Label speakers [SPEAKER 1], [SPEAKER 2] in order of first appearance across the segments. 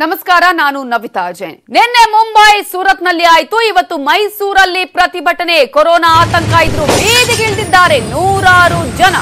[SPEAKER 1] ನಮಸ್ಕಾರ, ನಾನು ನವಿತಾ ಜೈನ್. ನಿನ್ನೆ ಮುಂಬೈ ಸೂರತ್ನಲ್ಲಿ ಆಯಿತು. ಇವತ್ತು ಮೈಸೂರಲ್ಲಿ ಪ್ರತಿಭಟನೆ. ಕೊರೋನಾ ಆತಂಕ ಇದ್ರು ಬೀದಿಗಿಳಿದಿದ್ದಾರೆ ನೂರಾರು ಜನ.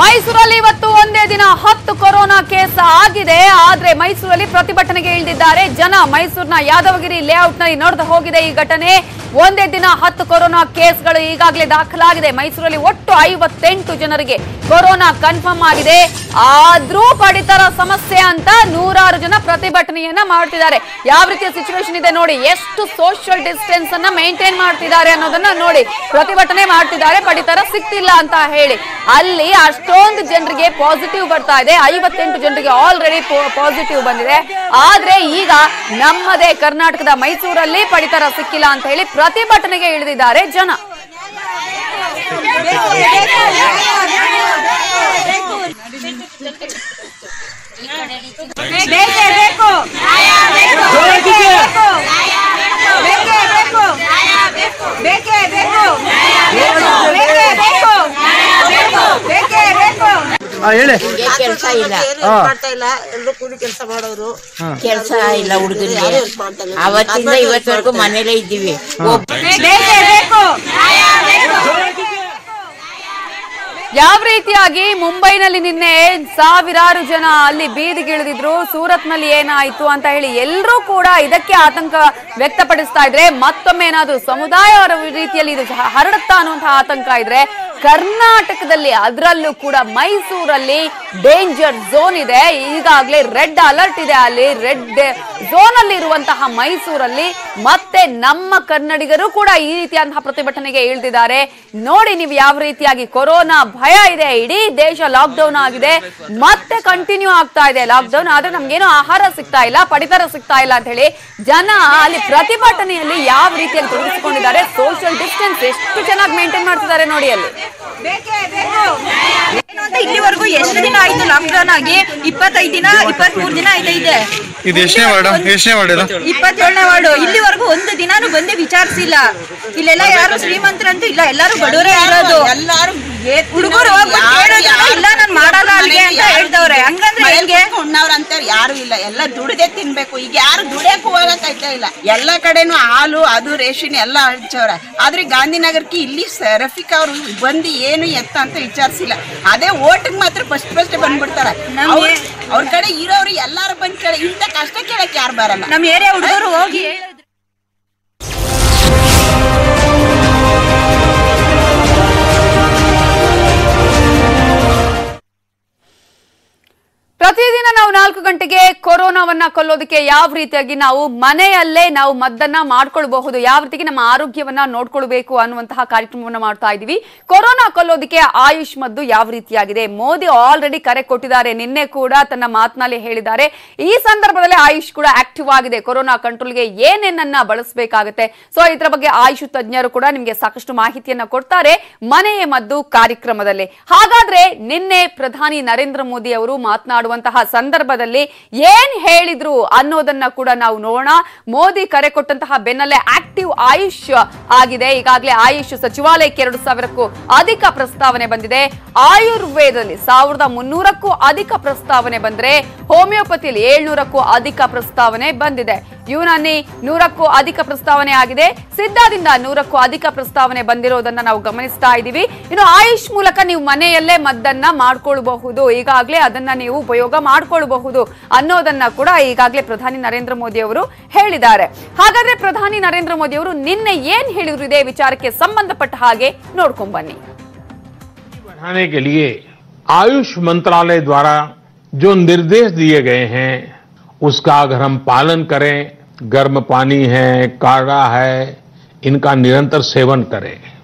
[SPEAKER 1] ಮೈಸೂರಲ್ಲಿ ಇವತ್ತು ಒಂದೇ ದಿನ ಹತ್ತು ಕೊರೋನಾ ಕೇಸ್ ಆಗಿದೆ. ಆದ್ರೆ ಮೈಸೂರಲ್ಲಿ ಪ್ರತಿಭಟನೆಗೆ ಇಳಿದಿದ್ದಾರೆ. ಜನ ಮೈಸೂರಿನ ಯಾದವಗಿರಿ ಲೇಔಟ್ನಲ್ಲಿ ನಡೆದು ಹೋಗಿದೆ ಈ ಘಟನೆ. ಒಂದೇ ದಿನ ಹತ್ತು ಕೊರೋನಾ ಕೇಸ್ಗಳು ಈಗಾಗಲೇ ದಾಖಲಾಗಿದೆ. ಮೈಸೂರಲ್ಲಿ ಒಟ್ಟು ಐವತ್ತೆಂಟು ಜನರಿಗೆ ಕೊರೋನಾ ಕನ್ಫರ್ಮ್ ಆಗಿದೆ. ಆದ್ರೂ ಪಡಿತರ ಸಮಸ್ಯೆ ಅಂತ ನೂರಾರು ಜನ ಪ್ರತಿಭಟನೆಯನ್ನ ಮಾಡ್ತಿದ್ದಾರೆ. ಯಾವ ರೀತಿಯ ಸಿಚುವೇಶನ್ ಇದೆ ನೋಡಿ, ಎಷ್ಟು ಸೋಷಿಯಲ್ ಡಿಸ್ಟೆನ್ಸ್ ಅನ್ನ ಮೇಂಟೈನ್ ಮಾಡ್ತಿದ್ದಾರೆ ಅನ್ನೋದನ್ನ ನೋಡಿ ಪ್ರತಿಭಟನೆ ಮಾಡ್ತಿದ್ದಾರೆ. ಪಡಿತರ ಸಿಗ್ತಿಲ್ಲ ಅಂತ ಹೇಳಿ. ಅಲ್ಲಿ ಅಷ್ಟೊಂದು ಜನರಿಗೆ ಪಾಸಿಟಿವ್ ಬರ್ತಾ ಇದೆ. ಐವತ್ತೆಂಟು ಜನರಿಗೆ ಆಲ್ರೆಡಿ ಪಾಸಿಟಿವ್ ಬಂದಿದೆ. ಆದ್ರೆ ಈಗ ನಮ್ಮದೇ ಕರ್ನಾಟಕದ ಮೈಸೂರಲ್ಲಿ ಪಡಿತರ ಸಿಕ್ಕಿಲ್ಲ ಅಂತ ಹೇಳಿ ಪ್ರತಿಭಟನೆಗೆ ಇಳಿದಿದ್ದಾರೆ ಜನ.
[SPEAKER 2] ಬೇಕೇ ಬೇಕು.
[SPEAKER 3] ಹಾ ಹೇಳಿ.
[SPEAKER 4] ಕೆಲಸ ಇಲ್ಲ.
[SPEAKER 3] ಹಾ.
[SPEAKER 5] ಮಾಡ್ತಾ ಇಲ್ಲ ಎಲ್ಲರೂ ಕೂಲಿ ಕೆಲಸ ಮಾಡೋರು.
[SPEAKER 4] ಕೆಲಸ ಇಲ್ಲ ಹುಡುಗರಿಗೆ ಅವತ್ತಿಂದ ಇವತ್ತವರೆಗೂ ಮನೇಲೇ ಇದ್ದೀವಿ.
[SPEAKER 1] ಯಾವ ರೀತಿಯಾಗಿ ಮುಂಬೈನಲ್ಲಿ ನಿನ್ನೆ ಸಾವಿರಾರು ಜನ ಅಲ್ಲಿ ಬೀದಿಗಿಳಿದಿದ್ರು ಸೂರತ್ನಲ್ಲಿ ಏನಾಯ್ತು ಅಂತ ಹೇಳಿ ಎಲ್ಲರೂ ಕೂಡ ಇದಕ್ಕೆ ಆತಂಕ ವ್ಯಕ್ತಪಡಿಸ್ತಾ ಇದ್ರೆ ಮತ್ತೊಮ್ಮೆ ಏನಾದ್ರು ಸಮುದಾಯ ರೀತಿಯಲ್ಲಿ ಇದು ಹರಡುತ್ತಾ ಅನ್ನುವಂತಹ ಆತಂಕ ಇದ್ರೆ ಕರ್ನಾಟಕದಲ್ಲಿ ಅದರಲ್ಲೂ ಕೂಡ ಮೈಸೂರಲ್ಲಿ ಡೇಂಜರ್ ಝೋನ್ ಇದೆ. ಈಗಾಗಲೇ ರೆಡ್ ಅಲರ್ಟ್ ಇದೆ. ಅಲ್ಲಿ ರೆಡ್ ಝೋನ್ ಅಲ್ಲಿ ಇರುವಂತಹ ಮೈಸೂರಲ್ಲಿ ಮತ್ತೆ ನಮ್ಮ ಕನ್ನಡಿಗರು ಕೂಡ ಈ ರೀತಿಯಾದಂತಹ ಪ್ರತಿಭಟನೆಗೆ ಇಳಿದಿದ್ದಾರೆ. ನೋಡಿ ನೀವು ಯಾವ ರೀತಿಯಾಗಿ ಕೊರೋನಾ ಭಯ ಇದೆ. ಇಡೀ ದೇಶ ಲಾಕ್ ಡೌನ್ ಆಗಿದೆ. ಮತ್ತೆ ಕಂಟಿನ್ಯೂ ಆಗ್ತಾ ಇದೆ ಲಾಕ್ ಡೌನ್ ಆದ್ರೆ ನಮ್ಗೇನು ಆಹಾರ ಸಿಗ್ತಾ ಇಲ್ಲ, ಪಡಿತರ ಸಿಗ್ತಾ ಇಲ್ಲ ಅಂತ ಹೇಳಿ ಜನ ಅಲ್ಲಿ ಪ್ರತಿಭಟನೆಯಲ್ಲಿ ಯಾವ ರೀತಿಯಲ್ಲಿ ತೊಡಗಿಸಿಕೊಂಡಿದ್ದಾರೆ. ಸೋಷಿಯಲ್ ಡಿಸ್ಟೆನ್ಸ್ ಎಷ್ಟು ಚೆನ್ನಾಗಿ ಮೇಂಟೈನ್ ಮಾಡ್ತಿದ್ದಾರೆ ನೋಡಿ ಅಲ್ಲಿ.
[SPEAKER 2] ಬೇಕೇ ಬೇಕು. ಏನು ಅಂತ ಇಲ್ಲಿವರೆಗೂ ಎಷ್ಟು ದಿನ ಆಯ್ತು ಲಾಕ್ಡೌನ್ ಆಗಿ? ಇಪ್ಪತ್ತೈದು ದಿನ ಇಪ್ಪತ್ತ್ ಮೂರು ದಿನ ಆಯ್ತ ಇದೆ?
[SPEAKER 3] ಇದು ಎಷ್ಟನೇ ವಾರ್ಡ್? ಎಷ್ಟನೇ ವಾರ್ಡ್ ಇದು?
[SPEAKER 2] ಇಪ್ಪತ್ತೇಳನೇ ವಾರ್ಡು. ಇಲ್ಲಿವರೆಗೂ ಒಂದು ದಿನಾನು ಬಂದು ವಿಚಾರಿಸಿಲ್ಲ. ಇಲ್ಲೆಲ್ಲ ಯಾರು ಶ್ರೀಮಂತರಂತೂ ಇಲ್ಲ ಎಲ್ಲಾರು ಬಡವರೇ ಇರೋದು.
[SPEAKER 5] ಎಲ್ಲಾರು
[SPEAKER 2] ಹುಡುಗರು ಇಲ್ಲ ನಾನು ಮಾಡಲ್ಲ ಅಲ್ಲಿಗೆ ಅಂತ ಹೇಳ್ದವ್ರೆ. ಹಂಗಂದ್ರೆ ಹೆಂಗೆ?
[SPEAKER 5] ಉಣ್ಣವ್ರ ಅಂತ ಯಾರು ಇಲ್ಲ. ಎಲ್ಲ ದುಡ್ದೇ ತಿನ್ಬೇಕು. ಈಗ ಯಾರು ದುಡಿಯಕ್ಕೂ ಹೋಗಕ್ಕಾಯ್ತಾ ಇಲ್ಲ. ಎಲ್ಲ ಕಡೆನೂ ಹಾಲು ಅದು ರೇಷನ್ ಎಲ್ಲ ಹಂಚವ್ರೆ. ಆದ್ರೆ ಗಾಂಧಿನಗರಕ್ಕೆ ಇಲ್ಲಿ ರಫಿಕ್ ಅವ್ರು ಬಂದು ಏನು ಎತ್ತ ಅಂತ ವಿಚಾರಿಸಿಲ್ಲ. ಅದೇ ಓಟಿಗೆ ಮಾತ್ರ ಫಸ್ಟ್ ಫಸ್ಟ್ ಬಂದ್ಬಿಡ್ತಾರೆ. ಅವ್ರ ಅವ್ರ ಕಡೆ ಇರೋರು ಎಲ್ಲಾರು ಬಂದ್ ಕೇಳ. ಇಂಥ ಕಷ್ಟ ಕೇಳಕ್ ಯಾರು ಬರಲ್ಲ.
[SPEAKER 2] ನಮ್ಮ ಏರಿಯಾ ಹುಡುಗರು ಹೋಗಿ
[SPEAKER 1] ಪ್ರತಿದಿನ ನಾವು ನಾಲ್ಕು ಗಂಟೆಗೆ ಕೊರೋನಾವನ್ನ ಕೊಲ್ಲೋದಕ್ಕೆ ಯಾವ ರೀತಿಯಾಗಿ ನಾವು ಮನೆಯಲ್ಲೇ ನಾವು ಮದ್ದನ್ನ ಮಾಡ್ಕೊಳ್ಬಹುದು, ಯಾವ ರೀತಿಗೆ ನಮ್ಮ ಆರೋಗ್ಯವನ್ನ ನೋಡ್ಕೊಳ್ಬೇಕು ಅನ್ನುವಂತಹ ಕಾರ್ಯಕ್ರಮವನ್ನ ಮಾಡ್ತಾ ಇದೀವಿ. ಕೊರೋನಾ ಕೊಲ್ಲೋದಕ್ಕೆ ಆಯುಷ್ ಮದ್ದು ಯಾವ ರೀತಿಯಾಗಿದೆ? ಮೋದಿ ಆಲ್ರೆಡಿ ಕರೆ ಕೊಟ್ಟಿದ್ದಾರೆ, ನಿನ್ನೆ ಕೂಡ ತನ್ನ ಮಾತಿನಲ್ಲಿ ಹೇಳಿದ್ದಾರೆ. ಈ ಸಂದರ್ಭದಲ್ಲಿ ಆಯುಷ್ ಕೂಡ ಆಕ್ಟಿವ್ ಆಗಿದೆ. ಕೊರೋನಾ ಕಂಟ್ರೋಲ್ಗೆ ಏನೇನನ್ನ ಬಳಸಬೇಕಾಗುತ್ತೆ? ಸೊ ಇದರ ಬಗ್ಗೆ ಆಯುಷ್ ತಜ್ಞರು ಕೂಡ ನಿಮಗೆ ಸಾಕಷ್ಟು ಮಾಹಿತಿಯನ್ನ ಕೊಡ್ತಾರೆ ಮನೆಯ ಮದ್ದು ಕಾರ್ಯಕ್ರಮದಲ್ಲಿ. ಹಾಗಾದ್ರೆ ನಿನ್ನೆ ಪ್ರಧಾನಿ ನರೇಂದ್ರ ಮೋದಿ ಅವರು ಮಾತನಾಡುವಂತಹ ಸಂದರ್ಭದಲ್ಲಿ ಏನ್ ಹೇಳಿದ್ರು ಅನ್ನೋದನ್ನ ಕೂಡ ನಾವು ನೋಡೋಣ. ಮೋದಿ ಕರೆ ಕೊಟ್ಟಂತಹ ಬೆನ್ನಲ್ಲೇ ಆಕ್ಟಿವ್ ಆಯುಷ್ ಆಗಿದೆ. ಈಗಾಗಲೇ ಆಯುಷ್ ಸಚಿವಾಲಯಕ್ಕೆ ಎರಡು ಸಾವಿರಕ್ಕೂ ಅಧಿಕ ಪ್ರಸ್ತಾವನೆ ಬಂದಿದೆ. ಆಯುರ್ವೇದದಲ್ಲಿ ಸಾವಿರದ ಮುನ್ನೂರಕ್ಕೂ ಅಧಿಕ ಪ್ರಸ್ತಾವನೆ ಬಂದ್ರೆ ಹೋಮಿಯೋಪತಿಯಲ್ಲಿ ಏಳ್ನೂರಕ್ಕೂ ಅಧಿಕ ಪ್ರಸ್ತಾವನೆ ಬಂದಿದೆ. ಯುನಾನಿ ನೂರಕ್ಕೂ ಅಧಿಕ ಪ್ರಸ್ತಾವನೆ ಆಗಿದೆ. ಸಿದ್ಧಾದಿಂದ ನೂರಕ್ಕೂ ಅಧಿಕ ಪ್ರಸ್ತಾವನೆ ಬಂದಿರೋದನ್ನ ನಾವು ಗಮನಿಸ್ತಾ ಇದ್ದೀವಿ. ಇನ್ನು ಆಯುಷ್ ಮೂಲಕ ನೀವು ಮನೆಯಲ್ಲೇ ಮದ್ದನ್ನ ಮಾಡ್ಕೊಳ್ಬಹುದು. ಈಗಾಗಲೇ ಅದನ್ನ ನೀವು ಉಪಯೋಗ ಮಾಡ್ಕೊಳ್ಬಹುದು. ಅನ್ನೋದನ್ನ ಕೂಡ ಈಗಾಗಲೇ ಪ್ರಧಾನಿ ನರೇಂದ್ರ ಮೋದಿ ಅವರು ಹೇಳಿದ್ದಾರೆ ಹಾಗಾದ್ರೆ ಪ್ರಧಾನಿ ನರೇಂದ್ರ ಮೋದಿ ಅವರು ನಿನ್ನೆ ಏನ್ ಹೇಳಿದ್ರು ಇದೇ ವಿಚಾರಕ್ಕೆ ಸಂಬಂಧಪಟ್ಟ ಹಾಗೆ ನೋಡ್ಕೊಂಡ್ ಬನ್ನಿ
[SPEAKER 6] बढ़ाने के लिए आयुष मंत्रालय द्वारा जो निर्देश दिए गए हैं उसका अगर हम पालन करें गर्म पानी है काढ़ा है इनका निरंतर सेवन करें अब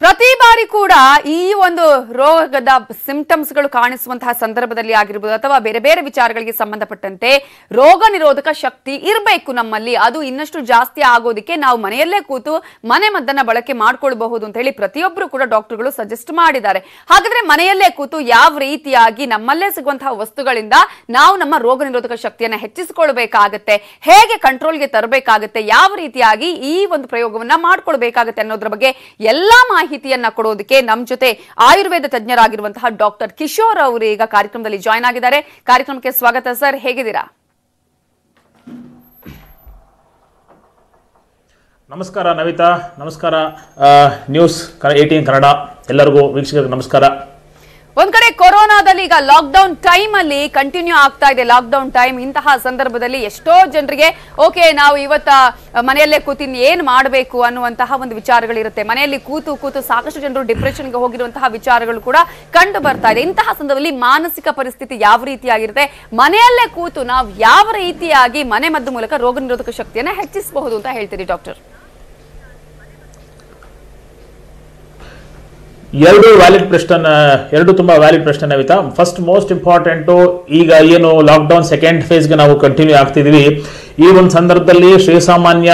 [SPEAKER 1] ಪ್ರತಿ ಬಾರಿ ಕೂಡ ಈ ಒಂದು ರೋಗದ ಸಿಂಪ್ಟಮ್ಸ್ಗಳು ಕಾಣಿಸುವಂತಹ ಸಂದರ್ಭದಲ್ಲಿ ಆಗಿರ್ಬೋದು ಅಥವಾ ಬೇರೆ ಬೇರೆ ವಿಚಾರಗಳಿಗೆ ಸಂಬಂಧಪಟ್ಟಂತೆ ರೋಗ ನಿರೋಧಕ ಶಕ್ತಿ ಇರಬೇಕು ನಮ್ಮಲ್ಲಿ. ಅದು ಇನ್ನಷ್ಟು ಜಾಸ್ತಿ ಆಗೋದಕ್ಕೆ ನಾವು ಮನೆಯಲ್ಲೇ ಕೂತು ಮನೆ ಮದ್ದನ್ನ ಬಳಕೆ ಮಾಡ್ಕೊಳ್ಬಹುದು ಅಂತ ಹೇಳಿ ಪ್ರತಿಯೊಬ್ಬರು ಕೂಡ ಡಾಕ್ಟರ್ಗಳು ಸಜೆಸ್ಟ್ ಮಾಡಿದ್ದಾರೆ. ಹಾಗಾದ್ರೆ ಮನೆಯಲ್ಲೇ ಕೂತು ಯಾವ ರೀತಿಯಾಗಿ ನಮ್ಮಲ್ಲೇ ಸಿಗುವಂತಹ ವಸ್ತುಗಳಿಂದ ನಾವು ನಮ್ಮ ರೋಗ ನಿರೋಧಕ ಶಕ್ತಿಯನ್ನ ಹೆಚ್ಚಿಸಿಕೊಳ್ಬೇಕಾಗತ್ತೆ, ಹೇಗೆ ಕಂಟ್ರೋಲ್ಗೆ ತರಬೇಕಾಗತ್ತೆ, ಯಾವ ರೀತಿಯಾಗಿ ಈ ಒಂದು ಪ್ರಯೋಗವನ್ನ ಮಾಡ್ಕೊಳ್ಬೇಕಾಗತ್ತೆ ಅನ್ನೋದ್ರ ಬಗ್ಗೆ ಎಲ್ಲಾ ಮಾಹಿತಿಯನ್ನ ಕೊಡೋದಕ್ಕೆ ನಮ್ಮ ಜೊತೆ ಆಯುರ್ವೇದ ತಜ್ಞರಾಗಿರುವಂತಹ ಡಾಕ್ಟರ್ ಕಿಶೋರ್ ಅವರು ಈಗ ಕಾರ್ಯಕ್ರಮದಲ್ಲಿ ಜಾಯ್ನ್ ಆಗಿದ್ದಾರೆ. ಕಾರ್ಯಕ್ರಮಕ್ಕೆ ಸ್ವಾಗತ ಸರ್, ಹೇಗಿದ್ದೀರಾ?
[SPEAKER 7] ನಮಸ್ಕಾರ ನವಿತಾ, ನಮಸ್ಕಾರ ನ್ಯೂಸ್ ಏಟೀನ್ ಕನ್ನಡ, ಎಲ್ಲರಿಗೂ ವೀಕ್ಷಕರಿಗೆ ನಮಸ್ಕಾರ.
[SPEAKER 1] ಒಂದ್ ಕಡೆ ಕೊರೋನಾದಲ್ಲಿ ಈಗ ಲಾಕ್ಡೌನ್ ಟೈಮ್ ಅಲ್ಲಿ ಕಂಟಿನ್ಯೂ ಆಗ್ತಾ ಇದೆ ಲಾಕ್ಡೌನ್ ಟೈಮ್ ಇಂತಹ ಸಂದರ್ಭದಲ್ಲಿ ಎಷ್ಟೋ ಜನರಿಗೆ ಓಕೆ ನಾವು ಇವತ್ತ ಮನೆಯಲ್ಲೇ ಕೂತಿನ್ ಏನ್ ಮಾಡಬೇಕು ಅನ್ನುವಂತಹ ಒಂದು ವಿಚಾರಗಳಿರುತ್ತೆ. ಮನೆಯಲ್ಲಿ ಕೂತು ಕೂತು ಸಾಕಷ್ಟು ಜನರು ಡಿಪ್ರೆಷನ್ಗೆ ಹೋಗಿರುವಂತಹ ವಿಚಾರಗಳು ಕೂಡ ಕಂಡು ಬರ್ತಾ ಇದೆ. ಇಂತಹ ಸಂದರ್ಭದಲ್ಲಿ ಮಾನಸಿಕ ಪರಿಸ್ಥಿತಿ ಯಾವ ರೀತಿಯಾಗಿರುತ್ತೆ? ಮನೆಯಲ್ಲೇ ಕೂತು ನಾವು ಯಾವ ರೀತಿಯಾಗಿ ಮನೆ ಮದ್ದು ಮೂಲಕ ರೋಗ ನಿರೋಧಕ ಶಕ್ತಿಯನ್ನ ಹೆಚ್ಚಿಸಬಹುದು ಅಂತ ಹೇಳ್ತೀರಿ ಡಾಕ್ಟರ್?
[SPEAKER 7] ಎರಡು ವ್ಯಾಲಿಡ್ ಪ್ರಶ್ನೆ ಎರಡು ತುಂಬಾ ವ್ಯಾಲಿಡ್ ಪ್ರಶ್ನೆ ನವಿತಾ ಫಸ್ಟ್ ಮೋಸ್ಟ್ ಇಂಪಾರ್ಟೆಂಟು ಈಗ ಏನು ಲಾಕ್ಡೌನ್ ಸೆಕೆಂಡ್ ಫೇಸ್ಗೆ ನಾವು ಕಂಟಿನ್ಯೂ ಆಗ್ತಿದೀವಿ. ಈ ಒಂದು ಸಂದರ್ಭದಲ್ಲಿ ಶ್ರೀಸಾಮಾನ್ಯ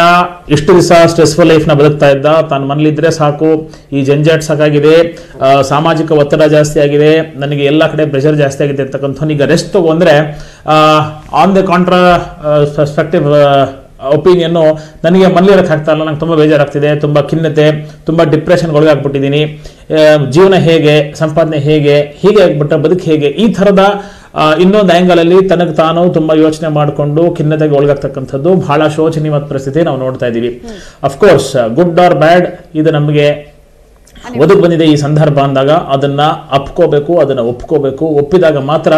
[SPEAKER 7] ಇಷ್ಟು ದಿವಸ ಸ್ಟ್ರೆಸ್ಫುಲ್ ಲೈಫ್ನ ಬದುಕ್ತಾ ಇದ್ದ. ತಾನು ಮನೇಲಿದ್ರೆ ಸಾಕು. ಈ ಜಂಜಾಟ್ ಸಾಕಾಗಿದೆ. ಸಾಮಾಜಿಕ ಒತ್ತಡ ಜಾಸ್ತಿ ಆಗಿದೆ. ನನಗೆ ಎಲ್ಲ ಕಡೆ ಪ್ರೆಷರ್ ಜಾಸ್ತಿ ಆಗಿದೆ ಅಂತಕ್ಕಂಥ ಈಗ ರೆಸ್ಟ್ ತಗೊಂಡ್ರೆ on the contra perspective opinion ನನಗೆ ಮನೇಲಿರಕ್ಕೆ ಆಗ್ತಾ ಇಲ್ಲ. ನಂಗೆ ತುಂಬ ಬೇಜಾರಾಗ್ತಿದೆ. ತುಂಬ ಖಿನ್ನತೆ ತುಂಬ ಡಿಪ್ರೆಷನ್ಗೆ ಒಳಗಾಗ್ಬಿಟ್ಟಿದ್ದೀನಿ. ಆ, ಜೀವನ ಹೇಗೆ ಸಂಪಾದನೆ ಹೇಗೆ ಹೀಗೆ ಆಗ್ಬಿಟ್ರೆ ಬದುಕು ಹೇಗೆ ಈ ಥರದ ಇನ್ನೊಂದು ಆ್ಯಂಗಲ್ ಅಲ್ಲಿ ತನಗೆ ತಾನು ತುಂಬಾ ಯೋಚನೆ ಮಾಡಿಕೊಂಡು ಖಿನ್ನತೆಗೆ ಒಳಗಾಗ್ತಕ್ಕಂಥದ್ದು ಬಹಳ ಶೋಚನೀಯ ಪರಿಸ್ಥಿತಿ ನಾವು ನೋಡ್ತಾ ಇದ್ದೀವಿ. ಅಫ್ಕೋರ್ಸ್ ಗುಡ್ ಆರ್ ಬ್ಯಾಡ್ ಇದು ನಮಗೆ ಒದಗಿ ಬಂದಿದೆ ಈ ಸಂದರ್ಭ ಅಂದಾಗ ಅದನ್ನ ಅಪ್ಕೋಬೇಕು ಅದನ್ನ ಒಪ್ಕೋಬೇಕು. ಒಪ್ಪಿದಾಗ ಮಾತ್ರ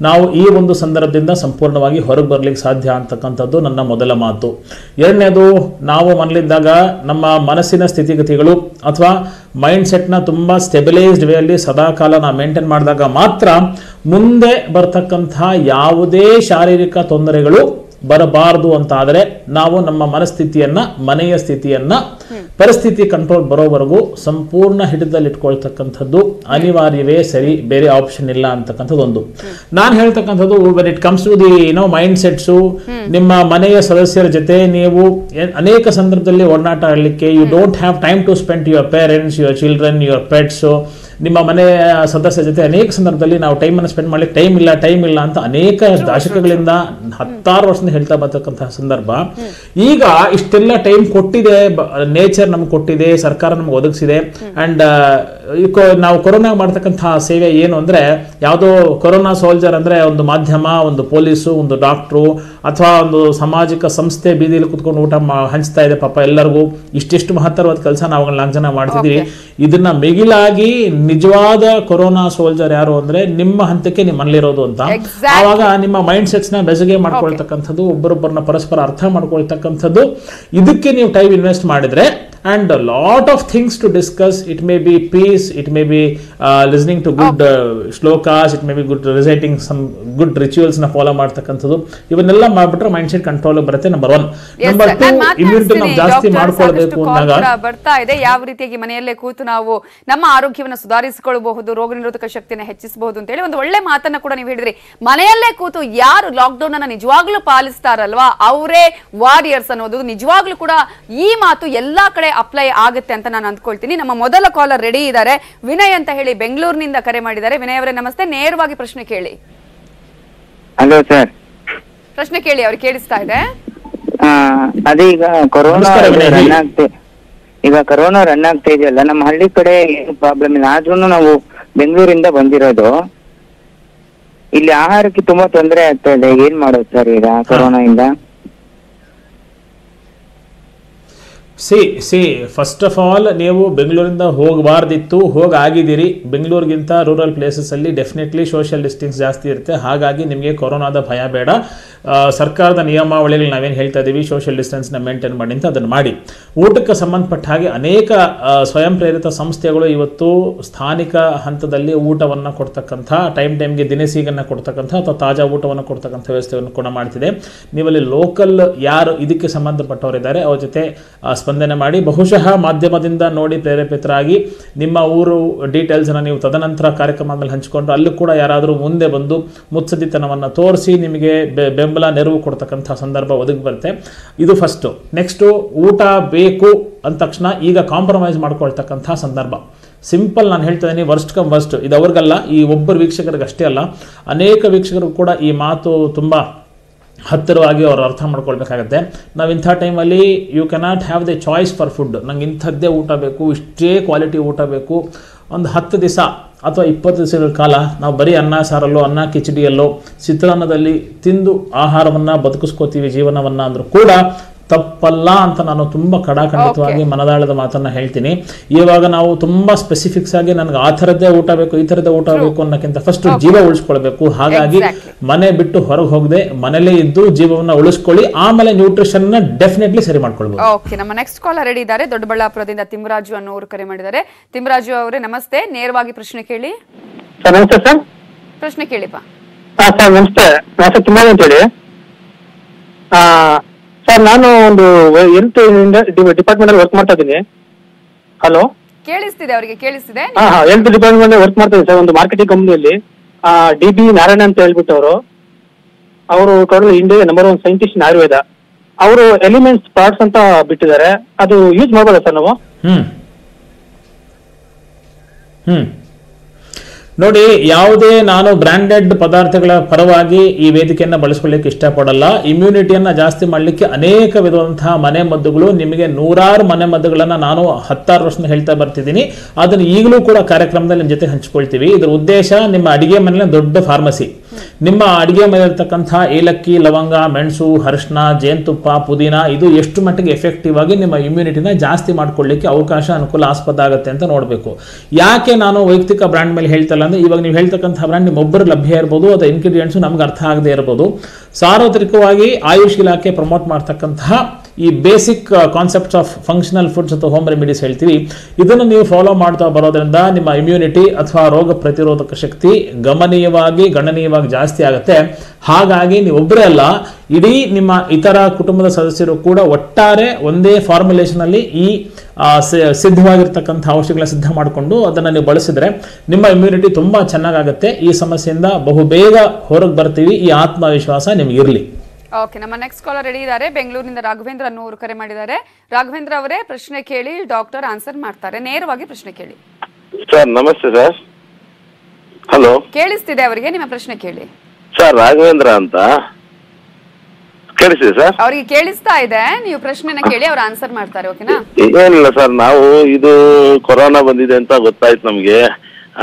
[SPEAKER 7] ನಾವು ಈ ಒಂದು ಸಂದರ್ಭದಿಂದ ಸಂಪೂರ್ಣವಾಗಿ ಹೊರಗೆ ಬರ್ಲಿಕ್ಕೆ ಸಾಧ್ಯ ಅಂತಕ್ಕಂಥದ್ದು ನನ್ನ ಮೊದಲ ಮಾತು. ಎರಡನೇದು ನಾವು ಮನಲಿದ್ದಾಗ ನಮ್ಮ ಮನಸ್ಸಿನ ಸ್ಥಿತಿಗತಿಗಳು ಅಥವಾ ಮೈಂಡ್ ಸೆಟ್ನ ತುಂಬ ಸ್ಟೆಬಿಲೈಸ್ಡ್ ವೇ ಅಲ್ಲಿ ಸದಾಕಾಲ ನಾವು ಮೇಂಟೈನ್ ಮಾಡಿದಾಗ ಮಾತ್ರ ಮುಂದೆ ಬರ್ತಕ್ಕಂಥ ಯಾವುದೇ ಶಾರೀರಿಕ ತೊಂದರೆಗಳು ಬರಬಾರದು ಅಂತ ಆದರೆ ನಾವು ನಮ್ಮ ಮನಸ್ಥಿತಿಯನ್ನ ಮನೆಯ ಸ್ಥಿತಿಯನ್ನ ಪರಿಸ್ಥಿತಿ ಕಂಟ್ರೋಲ್ ಬರೋವರೆಗೂ ಸಂಪೂರ್ಣ ಹಿಡಿದಲ್ಲಿ ಇಟ್ಕೊಳ್ತಕ್ಕಂಥದ್ದು ಅನಿವಾರ್ಯವೇ ಸರಿ ಬೇರೆ ಆಪ್ಷನ್ ಇಲ್ಲ ಅಂತಕ್ಕಂಥದ್ದು ಒಂದು. ನಾನು ಹೇಳ್ತಕ್ಕಂಥದ್ದು when it comes to the ಏನೋ ಮೈಂಡ್ ಸೆಟ್ಸು ನಿಮ್ಮ ಮನೆಯ ಸದಸ್ಯರ ಜೊತೆ ನೀವು ಅನೇಕ ಸಂದರ್ಭದಲ್ಲಿ ಒಡನಾಟ ಆಡಲಿಕ್ಕೆ you don't have time to spend your parents your children your pets ನಿಮ್ಮ ಮನೆಯ ಸದಸ್ಯ ಜೊತೆ ಅನೇಕ ಸಂದರ್ಭದಲ್ಲಿ ನಾವು ಟೈಮನ್ನು ಸ್ಪೆಂಡ್ ಮಾಡಲಿಕ್ಕೆ ಟೈಮ್ ಇಲ್ಲ ಟೈಮ್ ಇಲ್ಲ ಅಂತ ಅನೇಕ ದಶಕಗಳಿಂದ ಹತ್ತಾರು ವರ್ಷದಿಂದ ಹೇಳ್ತಾ ಬರ್ತಕ್ಕಂತಹ ಸಂದರ್ಭ. ಈಗ ಇಷ್ಟೆಲ್ಲ ಟೈಮ್ ಕೊಟ್ಟಿದೆ ನೇಚರ್ ನಮ್ಗೆ ಕೊಟ್ಟಿದೆ ಸರ್ಕಾರ ನಮ್ಗೆ ಒದಗಿಸಿದೆ ಅಂಡ್ ನಾವು ಕೊರೋನಾ ಮಾಡ್ತಕ್ಕಂತಹ ಸೇವೆ ಏನು ಅಂದ್ರೆ ಯಾವುದೋ ಕೊರೋನಾ ಸೋಲ್ಜರ್ ಅಂದ್ರೆ ಒಂದು ಮಾಧ್ಯಮ ಒಂದು ಪೊಲೀಸು ಒಂದು ಡಾಕ್ಟ್ರು ಅಥವಾ ಒಂದು ಸಾಮಾಜಿಕ ಸಂಸ್ಥೆ ಬೀದಿಯಲ್ಲಿ ಕುತ್ಕೊಂಡು ಊಟ ಹಂಚ್ತಾ ಇದೆ ಪಾಪ ಎಲ್ಲರಿಗೂ. ಇಷ್ಟಿಷ್ಟು ಮಹತ್ತರವಾದ ಕೆಲಸ ನಾವು ನಾಲ್ಕು ಜನ ಮಾಡ್ತಿದೀವಿ ಇದನ್ನ ಮಿಗಿಲಾಗಿ ನಿಜವಾದ ಕೊರೋನಾ ಸೋಲ್ಜರ್ ಯಾರು ಅಂದ್ರೆ ನಿಮ್ಮ ಹಂತಕ್ಕೆ ನಿಮ್ಮ ಮನೇಲಿರೋದು ಅಂತ ಆವಾಗ ನಿಮ್ಮ ಮೈಂಡ್ ಸೆಟ್ಸ್ನ ಬೆಸಗೆ ಮಾಡ್ಕೊಳ್ತಕ್ಕಂಥದ್ದು ಒಬ್ಬರೊಬ್ಬರನ್ನ ಪರಸ್ಪರ ಅರ್ಥ ಮಾಡ್ಕೊಳ್ತಕ್ಕಂಥದ್ದು. ಇದಕ್ಕೆ ನೀವು ಟೈಮ್ ಇನ್ವೆಸ್ಟ್ ಮಾಡಿದ್ರೆ and lot of things to discuss it may be peace it may be listening to good shlokas it may be good reciting some good ರಿಚುವಲ್ಸ್ನ follow ಮಾಡ್ತಕ್ಕಂಥದ್ದು. ಇವನ್ನೆಲ್ಲ ಮಾಡ್ಬಿಟ್ರೆ ಮೈಂಡ್ ಸೆಟ್ ಕಂಟ್ರೋಲ್ ಬರುತ್ತೆ number
[SPEAKER 1] one
[SPEAKER 7] number
[SPEAKER 1] sir.
[SPEAKER 7] Immunity ನಾವು ಜಾಸ್ತಿ ಮಾಡ್ಕೊಳ್ಬೇಕು ಅಂದಾಗ
[SPEAKER 1] ಬರ್ತಾ ಇದೆ. ಯಾವ ರೀತಿಯಾಗಿ ಮನೆಯಲ್ಲೇ ಕೂತು ನಾವು ನಮ್ಮ ಆರೋಗ್ಯವನ್ನು ಸುಧಾರಿಸಿಕೊಳ್ಳಬಹುದು ರೋಗ ನಿರೋಧಕ ಶಕ್ತಿಯನ್ನು ಹೆಚ್ಚಿಸಬಹುದು ಅಂತ ಹೇಳಿ ಒಂದು ಒಳ್ಳೆ ಮಾತನ್ನ ಕೂಡ ನೀವು ಹೇಳಿದ್ರಿ. ಮನೆಯಲ್ಲೇ ಕೂತು ಯಾರು ಲಾಕ್ ಡೌನ್ ಅನ್ನ ನಿಜವಾಗ್ಲೂ ಪಾಲಿಸ್ತಾರಲ್ವಾ? ಅವರೇ ವಾರಿಯರ್ಸ್ ಅನ್ನೋದು ನಿಜವಾಗ್ಲೂ ಕೂಡ ಈ ಮಾತು ಎಲ್ಲಾ ಕಡೆ ಅಪ್ಲೈ ಆಗುತ್ತೆ ಅಂತ ನಾನು ಅಂದ್ಕೊಳ್ತೀನಿ. ನಮ್ಮ ಮೊದಲ ಕಾಲರ್ ರೆಡಿ ಇದ್ದಾರೆ ವಿನಯ್ ಅಂತ ಹೇಳಿ ಬೆಂಗಳೂರಿನಿಂದ ಕರೆ ಮಾಡಿದ್ದಾರೆ. ವಿನಯ್ ಅವರೇ ನಮಸ್ತೆ. ನೇರವಾಗಿ ಪ್ರಶ್ನೆ ಕೇಳಿ.
[SPEAKER 8] ಹಲೋ ಸರ್
[SPEAKER 1] ಪ್ರಶ್ನೆ ಕೇಳಿ ಅವ್ರು ಕೇಳಿಸ್ತಾ ಇದೆ.
[SPEAKER 8] ಅದೀಗ ಈಗ ಕೊರೋನಾ ರನ್
[SPEAKER 7] ಹೇಳಿ.
[SPEAKER 8] ಈಗ ಕೊರೋನಾ ರನ್ ಆಗ್ತಾ ಇದೆಯಲ್ಲ ನಮ್ಮ ಹಳ್ಳಿ ಕಡೆ ಏನು ಪ್ರಾಬ್ಲಮ್ ಇಲ್ಲ. ಆದ್ರೂ ನಾವು ಬೆಂಗಳೂರಿಂದ ಬಂದಿರೋದು. ಇಲ್ಲಿ ಆಹಾರಕ್ಕೆ ತುಂಬಾ ತೊಂದರೆ ಆಗ್ತಾ ಇದೆ. ಏನ್ ಮಾಡೋದು ಸರ್ ಈಗ ಕೊರೋನಾ ಇಂದ?
[SPEAKER 7] See see first of all ನೀವು ಬೆಂಗಳೂರಿಂದ ಹೋಗಬಾರ್ದಿತ್ತು, ಹೋಗಾಗಿದ್ದೀರಿ. ಬೆಂಗಳೂರಿಗಿಂತ ರೂರಲ್ ಪ್ಲೇಸಸ್ಸಲ್ಲಿ ಡೆಫಿನೆಟ್ಲಿ ಸೋಷಿಯಲ್ ಡಿಸ್ಟೆನ್ಸ್ ಜಾಸ್ತಿ ಇರುತ್ತೆ. ಹಾಗಾಗಿ ನಿಮಗೆ ಕೊರೋನಾದ ಭಯ ಬೇಡ. ಸರ್ಕಾರದ ನಿಯಮಾವಳಿಗಳು ನಾವೇನು ಹೇಳ್ತಾ ಇದ್ದೀವಿ ಸೋಷಿಯಲ್ ಡಿಸ್ಟೆನ್ಸ್ನ ಮೇಂಟೈನ್ ಮಾಡಿ ಅಂತ ಅದನ್ನು ಮಾಡಿ. ಊಟಕ್ಕೆ ಸಂಬಂಧಪಟ್ಟ ಹಾಗೆ ಅನೇಕ ಸ್ವಯಂ ಪ್ರೇರಿತ ಸಂಸ್ಥೆಗಳು ಇವತ್ತು ಸ್ಥಾನಿಕ ಹಂತದಲ್ಲಿ ಊಟವನ್ನು ಕೊಡ್ತಕ್ಕಂಥ ಟೈಮ್ ಟೈಮ್ಗೆ ದಿನಸಿಗನ್ನು ಕೊಡ್ತಕ್ಕಂಥ ಅಥವಾ ತಾಜಾ ಊಟವನ್ನು ಕೊಡ್ತಕ್ಕಂಥ ವ್ಯವಸ್ಥೆಯನ್ನು ಕೂಡ ಮಾಡ್ತಿದೆ. ನೀವಲ್ಲಿ ಲೋಕಲ್ ಯಾರು ಇದಕ್ಕೆ ಸಂಬಂಧಪಟ್ಟವರಿದ್ದಾರೆ, ಅವ್ರ ಜೊತೆ ಸ್ಪಂದನೆ ಮಾಡಿ. ಬಹುಶಃ ಮಾಧ್ಯಮದಿಂದ ನೋಡಿ ಪ್ರೇರೇಪಿತರಾಗಿ ನಿಮ್ಮ ಊರು ಡೀಟೇಲ್ಸನ್ನು ನೀವು ತದನಂತರ ಕಾರ್ಯಕ್ರಮದಲ್ಲಿ ಹಂಚಿಕೊಂಡು ಅಲ್ಲೂ ಕೂಡ ಯಾರಾದರೂ ಮುಂದೆ ಬಂದು ಮುತ್ಸದಿತನವನ್ನು ತೋರಿಸಿ ನಿಮಗೆ ಬೆ- ಬೆಂಬಲ, ನೆರವು ಕೊಡ್ತಕ್ಕಂಥ ಸಂದರ್ಭ ಒದಗಿ ಬರುತ್ತೆ. ಇದು ಫಸ್ಟು ನೆಕ್ಸ್ಟು ಊಟ ಬೇಕು ಅಂದ ತಕ್ಷಣ ಈಗ ಕಾಂಪ್ರಮೈಸ್ ಮಾಡ್ಕೊಳ್ತಕ್ಕಂಥ ಸಂದರ್ಭ. ಸಿಂಪಲ್ ನಾನು ಹೇಳ್ತಾ ಇದ್ದೀನಿ ವರ್ಸ್ಟ್ ಕಮ್ ವರ್ಸ್ಟ್ ಇದು ಅವ್ರಿಗಲ್ಲ, ಈ ಒಬ್ಬರು ವೀಕ್ಷಕರಿಗೆ ಅಷ್ಟೇ ಅಲ್ಲ, ಅನೇಕ ವೀಕ್ಷಕರು ಕೂಡ ಈ ಮಾತು ತುಂಬ ಹತ್ತಿರವಾಗಿ ಅವರು ಅರ್ಥ ಮಾಡ್ಕೊಳ್ಬೇಕಾಗತ್ತೆ. ನಾವು ಇಂಥ ಟೈಮಲ್ಲಿ you cannot have the choice for food ನಂಗೆ ಇಂಥದ್ದೇ ಊಟ ಬೇಕು, ಇಷ್ಟೇ ಕ್ವಾಲಿಟಿ ಊಟ ಬೇಕು. ಒಂದು ಹತ್ತು ದಿವಸ ಅಥವಾ ಇಪ್ಪತ್ತು ದಿವಸಗಳ ಕಾಲ ನಾವು ಬರೀ ಅನ್ನ, ಸಾರಲ್ಲೋ, ಅನ್ನ, ಕಿಚಡಿಯಲ್ಲೋ ಚಿತ್ರಾನ್ನದಲ್ಲಿ ತಿಂದು ಆಹಾರವನ್ನು ಬದುಕಿಸ್ಕೋತೀವಿ, ಜೀವನವನ್ನು ಅಂದರೂ ಕೂಡ ತಪ್ಪಲ್ಲ ಅಂತ ನಾನು ತುಂಬ ಕಡಾಖಂಡಿತವಾಗಿ ಮನದಾಳದ ಮಾತನ್ನ ಹೇಳ್ತೀನಿ. ಇವಾಗ ನಾವು ತುಂಬಾ ಸ್ಪೆಸಿಫಿಕ್ಸ್ ಆಗಿ ನನಗೆ ಆ ಥರದ್ದೇ ಊಟ ಬೇಕು ಈ ಥರದ್ದೇ ಊಟ ಬೇಕು ಅನ್ನೋಕ್ಕಿಂತ ಫಸ್ಟ್ ಜೀವ ಉಳಿಸ್ಕೊಳ್ಬೇಕು. ಹಾಗಾಗಿ ಮನೆ ಬಿಟ್ಟು ಹೊರಗೆ ಹೋಗದೆ ಮನೇಲೇ ಇದ್ದು ಜೀವವನ್ನ ಉಳಿಸ್ಕೊಳ್ಳಿ ಆಮೇಲೆ ನ್ಯೂಟ್ರಿಷನ್ನ ಡೆಫಿನೆಟ್ಲಿ ಸರಿ ಮಾಡ್ಕೊಳ್ಬಹುದು
[SPEAKER 1] ಓಕೆ ನಮ್ಮ ನೆಕ್ಸ್ಟ್ ಕಾಲ್ ರೆಡಿ ಇದ್ದಾರೆ. ದೊಡ್ಡಬಳ್ಳಾಪುರದಿಂದ ತಿಮ್ಮರಾಜು ಅನ್ನೋರು ಕರೆ ಮಾಡಿದ್ದಾರೆ. ತಿಮ್ಮರಾಜು ಅವರೇ ನಮಸ್ತೆ. ನೇರವಾಗಿ ಪ್ರಶ್ನೆ ಕೇಳಿ.
[SPEAKER 9] ಸರ್ ನಮಸ್ತೆ ಸರ್.
[SPEAKER 1] ಪ್ರಶ್ನೆ ಕೇಳಿಪ್ಪ.
[SPEAKER 9] ಹಾಂ ಸರ್ ನಮಸ್ತೆ. ನಮಸ್ತೆ ತುಂಬಾ ಅಂತೇಳಿ ಆ, ಸರ್ ನಾನು ಒಂದು ಹೆಲ್ತ್ ಡಿಪಾರ್ಟ್ಮೆಂಟ್ ಅಲ್ಲಿ ವರ್ಕ್ ಮಾಡ್ತಾ ಇದ್ದೀನಿ. ಹಲೋ
[SPEAKER 1] ಕೇಳಿಸ್ತಿದೆ ಅವರಿಗೆ ಕೇಳಿಸ್ತಿದೆ?
[SPEAKER 9] ಹಾ ಹಾ ಹೆಲ್ತ್ ಡಿಪಾರ್ಟ್ಮೆಂಟ್ ವರ್ಕ್ ಮಾಡ್ತಾ ಇದ್ದೀನಿ ಸರ್ ಒಂದು ಮಾರ್ಕೆಟಿಂಗ್ ಕಂಪ್ನಿಯಲ್ಲಿ ಡಿ ಬಿ ನಾರಾಯಣ ಅಂತ ಹೇಳ್ಬಿಟ್ಟು ಅವರು. ಅವರು ಕೊಡಲು India number one scientist Ayurveda ಅವರು ಎಲಿಮೆಂಟ್ಸ್ ಪಾರ್ಟ್ಸ್ ಅಂತ ಬಿಟ್ಟಿದ್ದಾರೆ. ಅದು ಯೂಸ್ ಮಾಡ್ಬೋದಾ ಸರ್ ನಾವು?
[SPEAKER 7] ಹ್ಮ್. ಹ್ಮ್. ನೋಡಿ, ಯಾವುದೇ ನಾನು ಬ್ರ್ಯಾಂಡೆಡ್ ಪದಾರ್ಥಗಳ ಪರವಾಗಿ ಈ ವೇದಿಕೆಯನ್ನು ಬಳಸ್ಕೊಳ್ಳಿಕ್ಕೆ ಇಷ್ಟಪಡಲ್ಲ. ಇಮ್ಯುನಿಟಿಯನ್ನು ಜಾಸ್ತಿ ಮಾಡಲಿಕ್ಕೆ ಅನೇಕ ವಿಧವಾದಂತಹ ಮನೆ ಮದ್ದುಗಳು ನಿಮಗೆ ನೂರಾರು ಮನೆ ಮದ್ದುಗಳನ್ನು ನಾನು ಹತ್ತಾರು ವರ್ಷದಿಂದ ಹೇಳ್ತಾ ಬರ್ತಿದ್ದೀನಿ. ಅದನ್ನು ಈಗಲೂ ಕೂಡ ಕಾರ್ಯಕ್ರಮದಲ್ಲಿ ನಿಮ್ಮ ಜೊತೆ ಹಂಚ್ಕೊಳ್ತೀವಿ. ಇದರ ಉದ್ದೇಶ ನಿಮ್ಮ ಅಡಿಗೆ ಮನೆಯ ದೊಡ್ಡ ಫಾರ್ಮಸಿ ನಿಮ್ಮ ಅಡುಗೆ ಮೇಲೆ ಇರತಕ್ಕಂಥ ಏಲಕ್ಕಿ, ಲವಂಗ, ಮೆಣಸು ಅರಿಶಿನ ಜೇನುತುಪ್ಪ, ಪುದೀನ, ಇದು ಎಷ್ಟು ಮಟ್ಟಿಗೆ ಎಫೆಕ್ಟಿವ್ ಆಗಿ ನಿಮ್ಮ ಇಮ್ಯುನಿಟಿನ ಜಾಸ್ತಿ ಮಾಡ್ಕೊಳ್ಳಿಕ್ಕೆ ಅವಕಾಶ ಅನುಕೂಲ ಆಸ್ಪದ ಆಗುತ್ತೆ ಅಂತ ನೋಡಬೇಕು. ಯಾಕೆ ನಾನು ವೈಯಕ್ತಿಕ ಬ್ರ್ಯಾಂಡ್ ಮೇಲೆ ಹೇಳ್ತಲ್ಲ ಅಂದ್ರೆ, ಇವಾಗ ನೀವು ಹೇಳ್ತಕ್ಕಂಥ ಬ್ರ್ಯಾಂಡ್ ನಿಮ್ಮೊಬ್ಬರು ಲಭ್ಯ ಇರ್ಬೋದು, ಅದು ಇಂಗ್ರೀಡಿಯೆಂಟ್ಸು ನಮ್ಗೆ ಅರ್ಥ ಆಗದೆ ಇರ್ಬೋದು. ಸಾರ್ವತ್ರಿಕವಾಗಿ ಆಯುಷ್ ಇಲಾಖೆ ಪ್ರಮೋಟ್ ಮಾಡ್ತಕ್ಕಂತಹ ಈ basic concepts of functional foods ಅಥವಾ ಹೋಮ್ ರೆಮಿಡೀಸ್ ಹೇಳ್ತೀವಿ. ಇದನ್ನು ನೀವು ಫಾಲೋ ಮಾಡ್ತಾ ಬರೋದ್ರಿಂದ ನಿಮ್ಮ ಇಮ್ಯುನಿಟಿ ಅಥವಾ ರೋಗ ಪ್ರತಿರೋಧಕ ಶಕ್ತಿ ಗಮನೀಯವಾಗಿ, ಗಣನೀಯವಾಗಿ ಜಾಸ್ತಿ ಆಗುತ್ತೆ. ಹಾಗಾಗಿ ನೀವು ಒಬ್ಬರೇ ಅಲ್ಲ, ಇಡೀ ನಿಮ್ಮ ಇತರ ಕುಟುಂಬದ ಸದಸ್ಯರು ಕೂಡ ಒಟ್ಟಾರೆ ಒಂದೇ ಫಾರ್ಮುಲೇಷನ್ ಅಲ್ಲಿ ಈ ಸಿದ್ಧವಾಗಿರ್ತಕ್ಕಂಥ ಔಷಧಿಗಳನ್ನ ಸಿದ್ಧ ಮಾಡಿಕೊಂಡು ಅದನ್ನು ನೀವು ಬಳಸಿದ್ರೆ ನಿಮ್ಮ ಇಮ್ಯುನಿಟಿ ತುಂಬಾ ಚೆನ್ನಾಗಾಗುತ್ತೆ. ಈ ಸಮಸ್ಯೆಯಿಂದ ಬಹುಬೇಗ ಹೊರಗೆ ಬರ್ತೀವಿ. ಈ ಆತ್ಮವಿಶ್ವಾಸ ನಿಮ್ಗೆ ಇರಲಿ.
[SPEAKER 1] ಓಕೆ ನಮ್ಮ ನೆಕ್ಸ್ಟ್ ಕಾಲರ್ ರೆಡಿ ಇದ್ದಾರೆ ಬೆಂಗಳೂರಿನಿಂದ ರಾಘವೇಂದ್ರ ಅನ್ನೋರು ಕರೆ ಮಾಡಿದ್ದಾರೆ. ರಾಘವೇಂದ್ರ ಅವರೇ ಪ್ರಶ್ನೆ ಕೇಳಿ ಡಾಕ್ಟರ್ ಆನ್ಸರ್ ಮಾಡ್ತಾರೆ. ನೇರವಾಗಿ ಪ್ರಶ್ನೆ ಕೇಳಿ.
[SPEAKER 10] ಸರ್ ನಮಸ್ತೆ ಸರ್ ಹಲೋ
[SPEAKER 1] ಕೇಳಿಸ್ತಿದೆ ಅವರಿಗೆ ನಿಮ್ಮ ಪ್ರಶ್ನೆ ಕೇಳಿ.
[SPEAKER 10] ಸರ್ ರಾಘವೇಂದ್ರ ಅಂತ. ಕೇಳಿಸಿದೆ ಸರ್
[SPEAKER 1] ಅವರಿಗೆ ಕೇಳಿಸ್ತಾ ಇದೆ. ನೀವು ಪ್ರಶ್ನೆನ ಕೇಳಿ ಅವ್ರು ಆನ್ಸರ್ ಮಾಡ್ತಾರೆ ಓಕೆನಾ
[SPEAKER 10] ಏನಿಲ್ಲ ಸರ್ ನಾವು ಇದು ಕೊರೋನಾ ಬಂದಿದೆ ಅಂತ ಗೊತ್ತಾಯ್ತು ನಮಗೆ.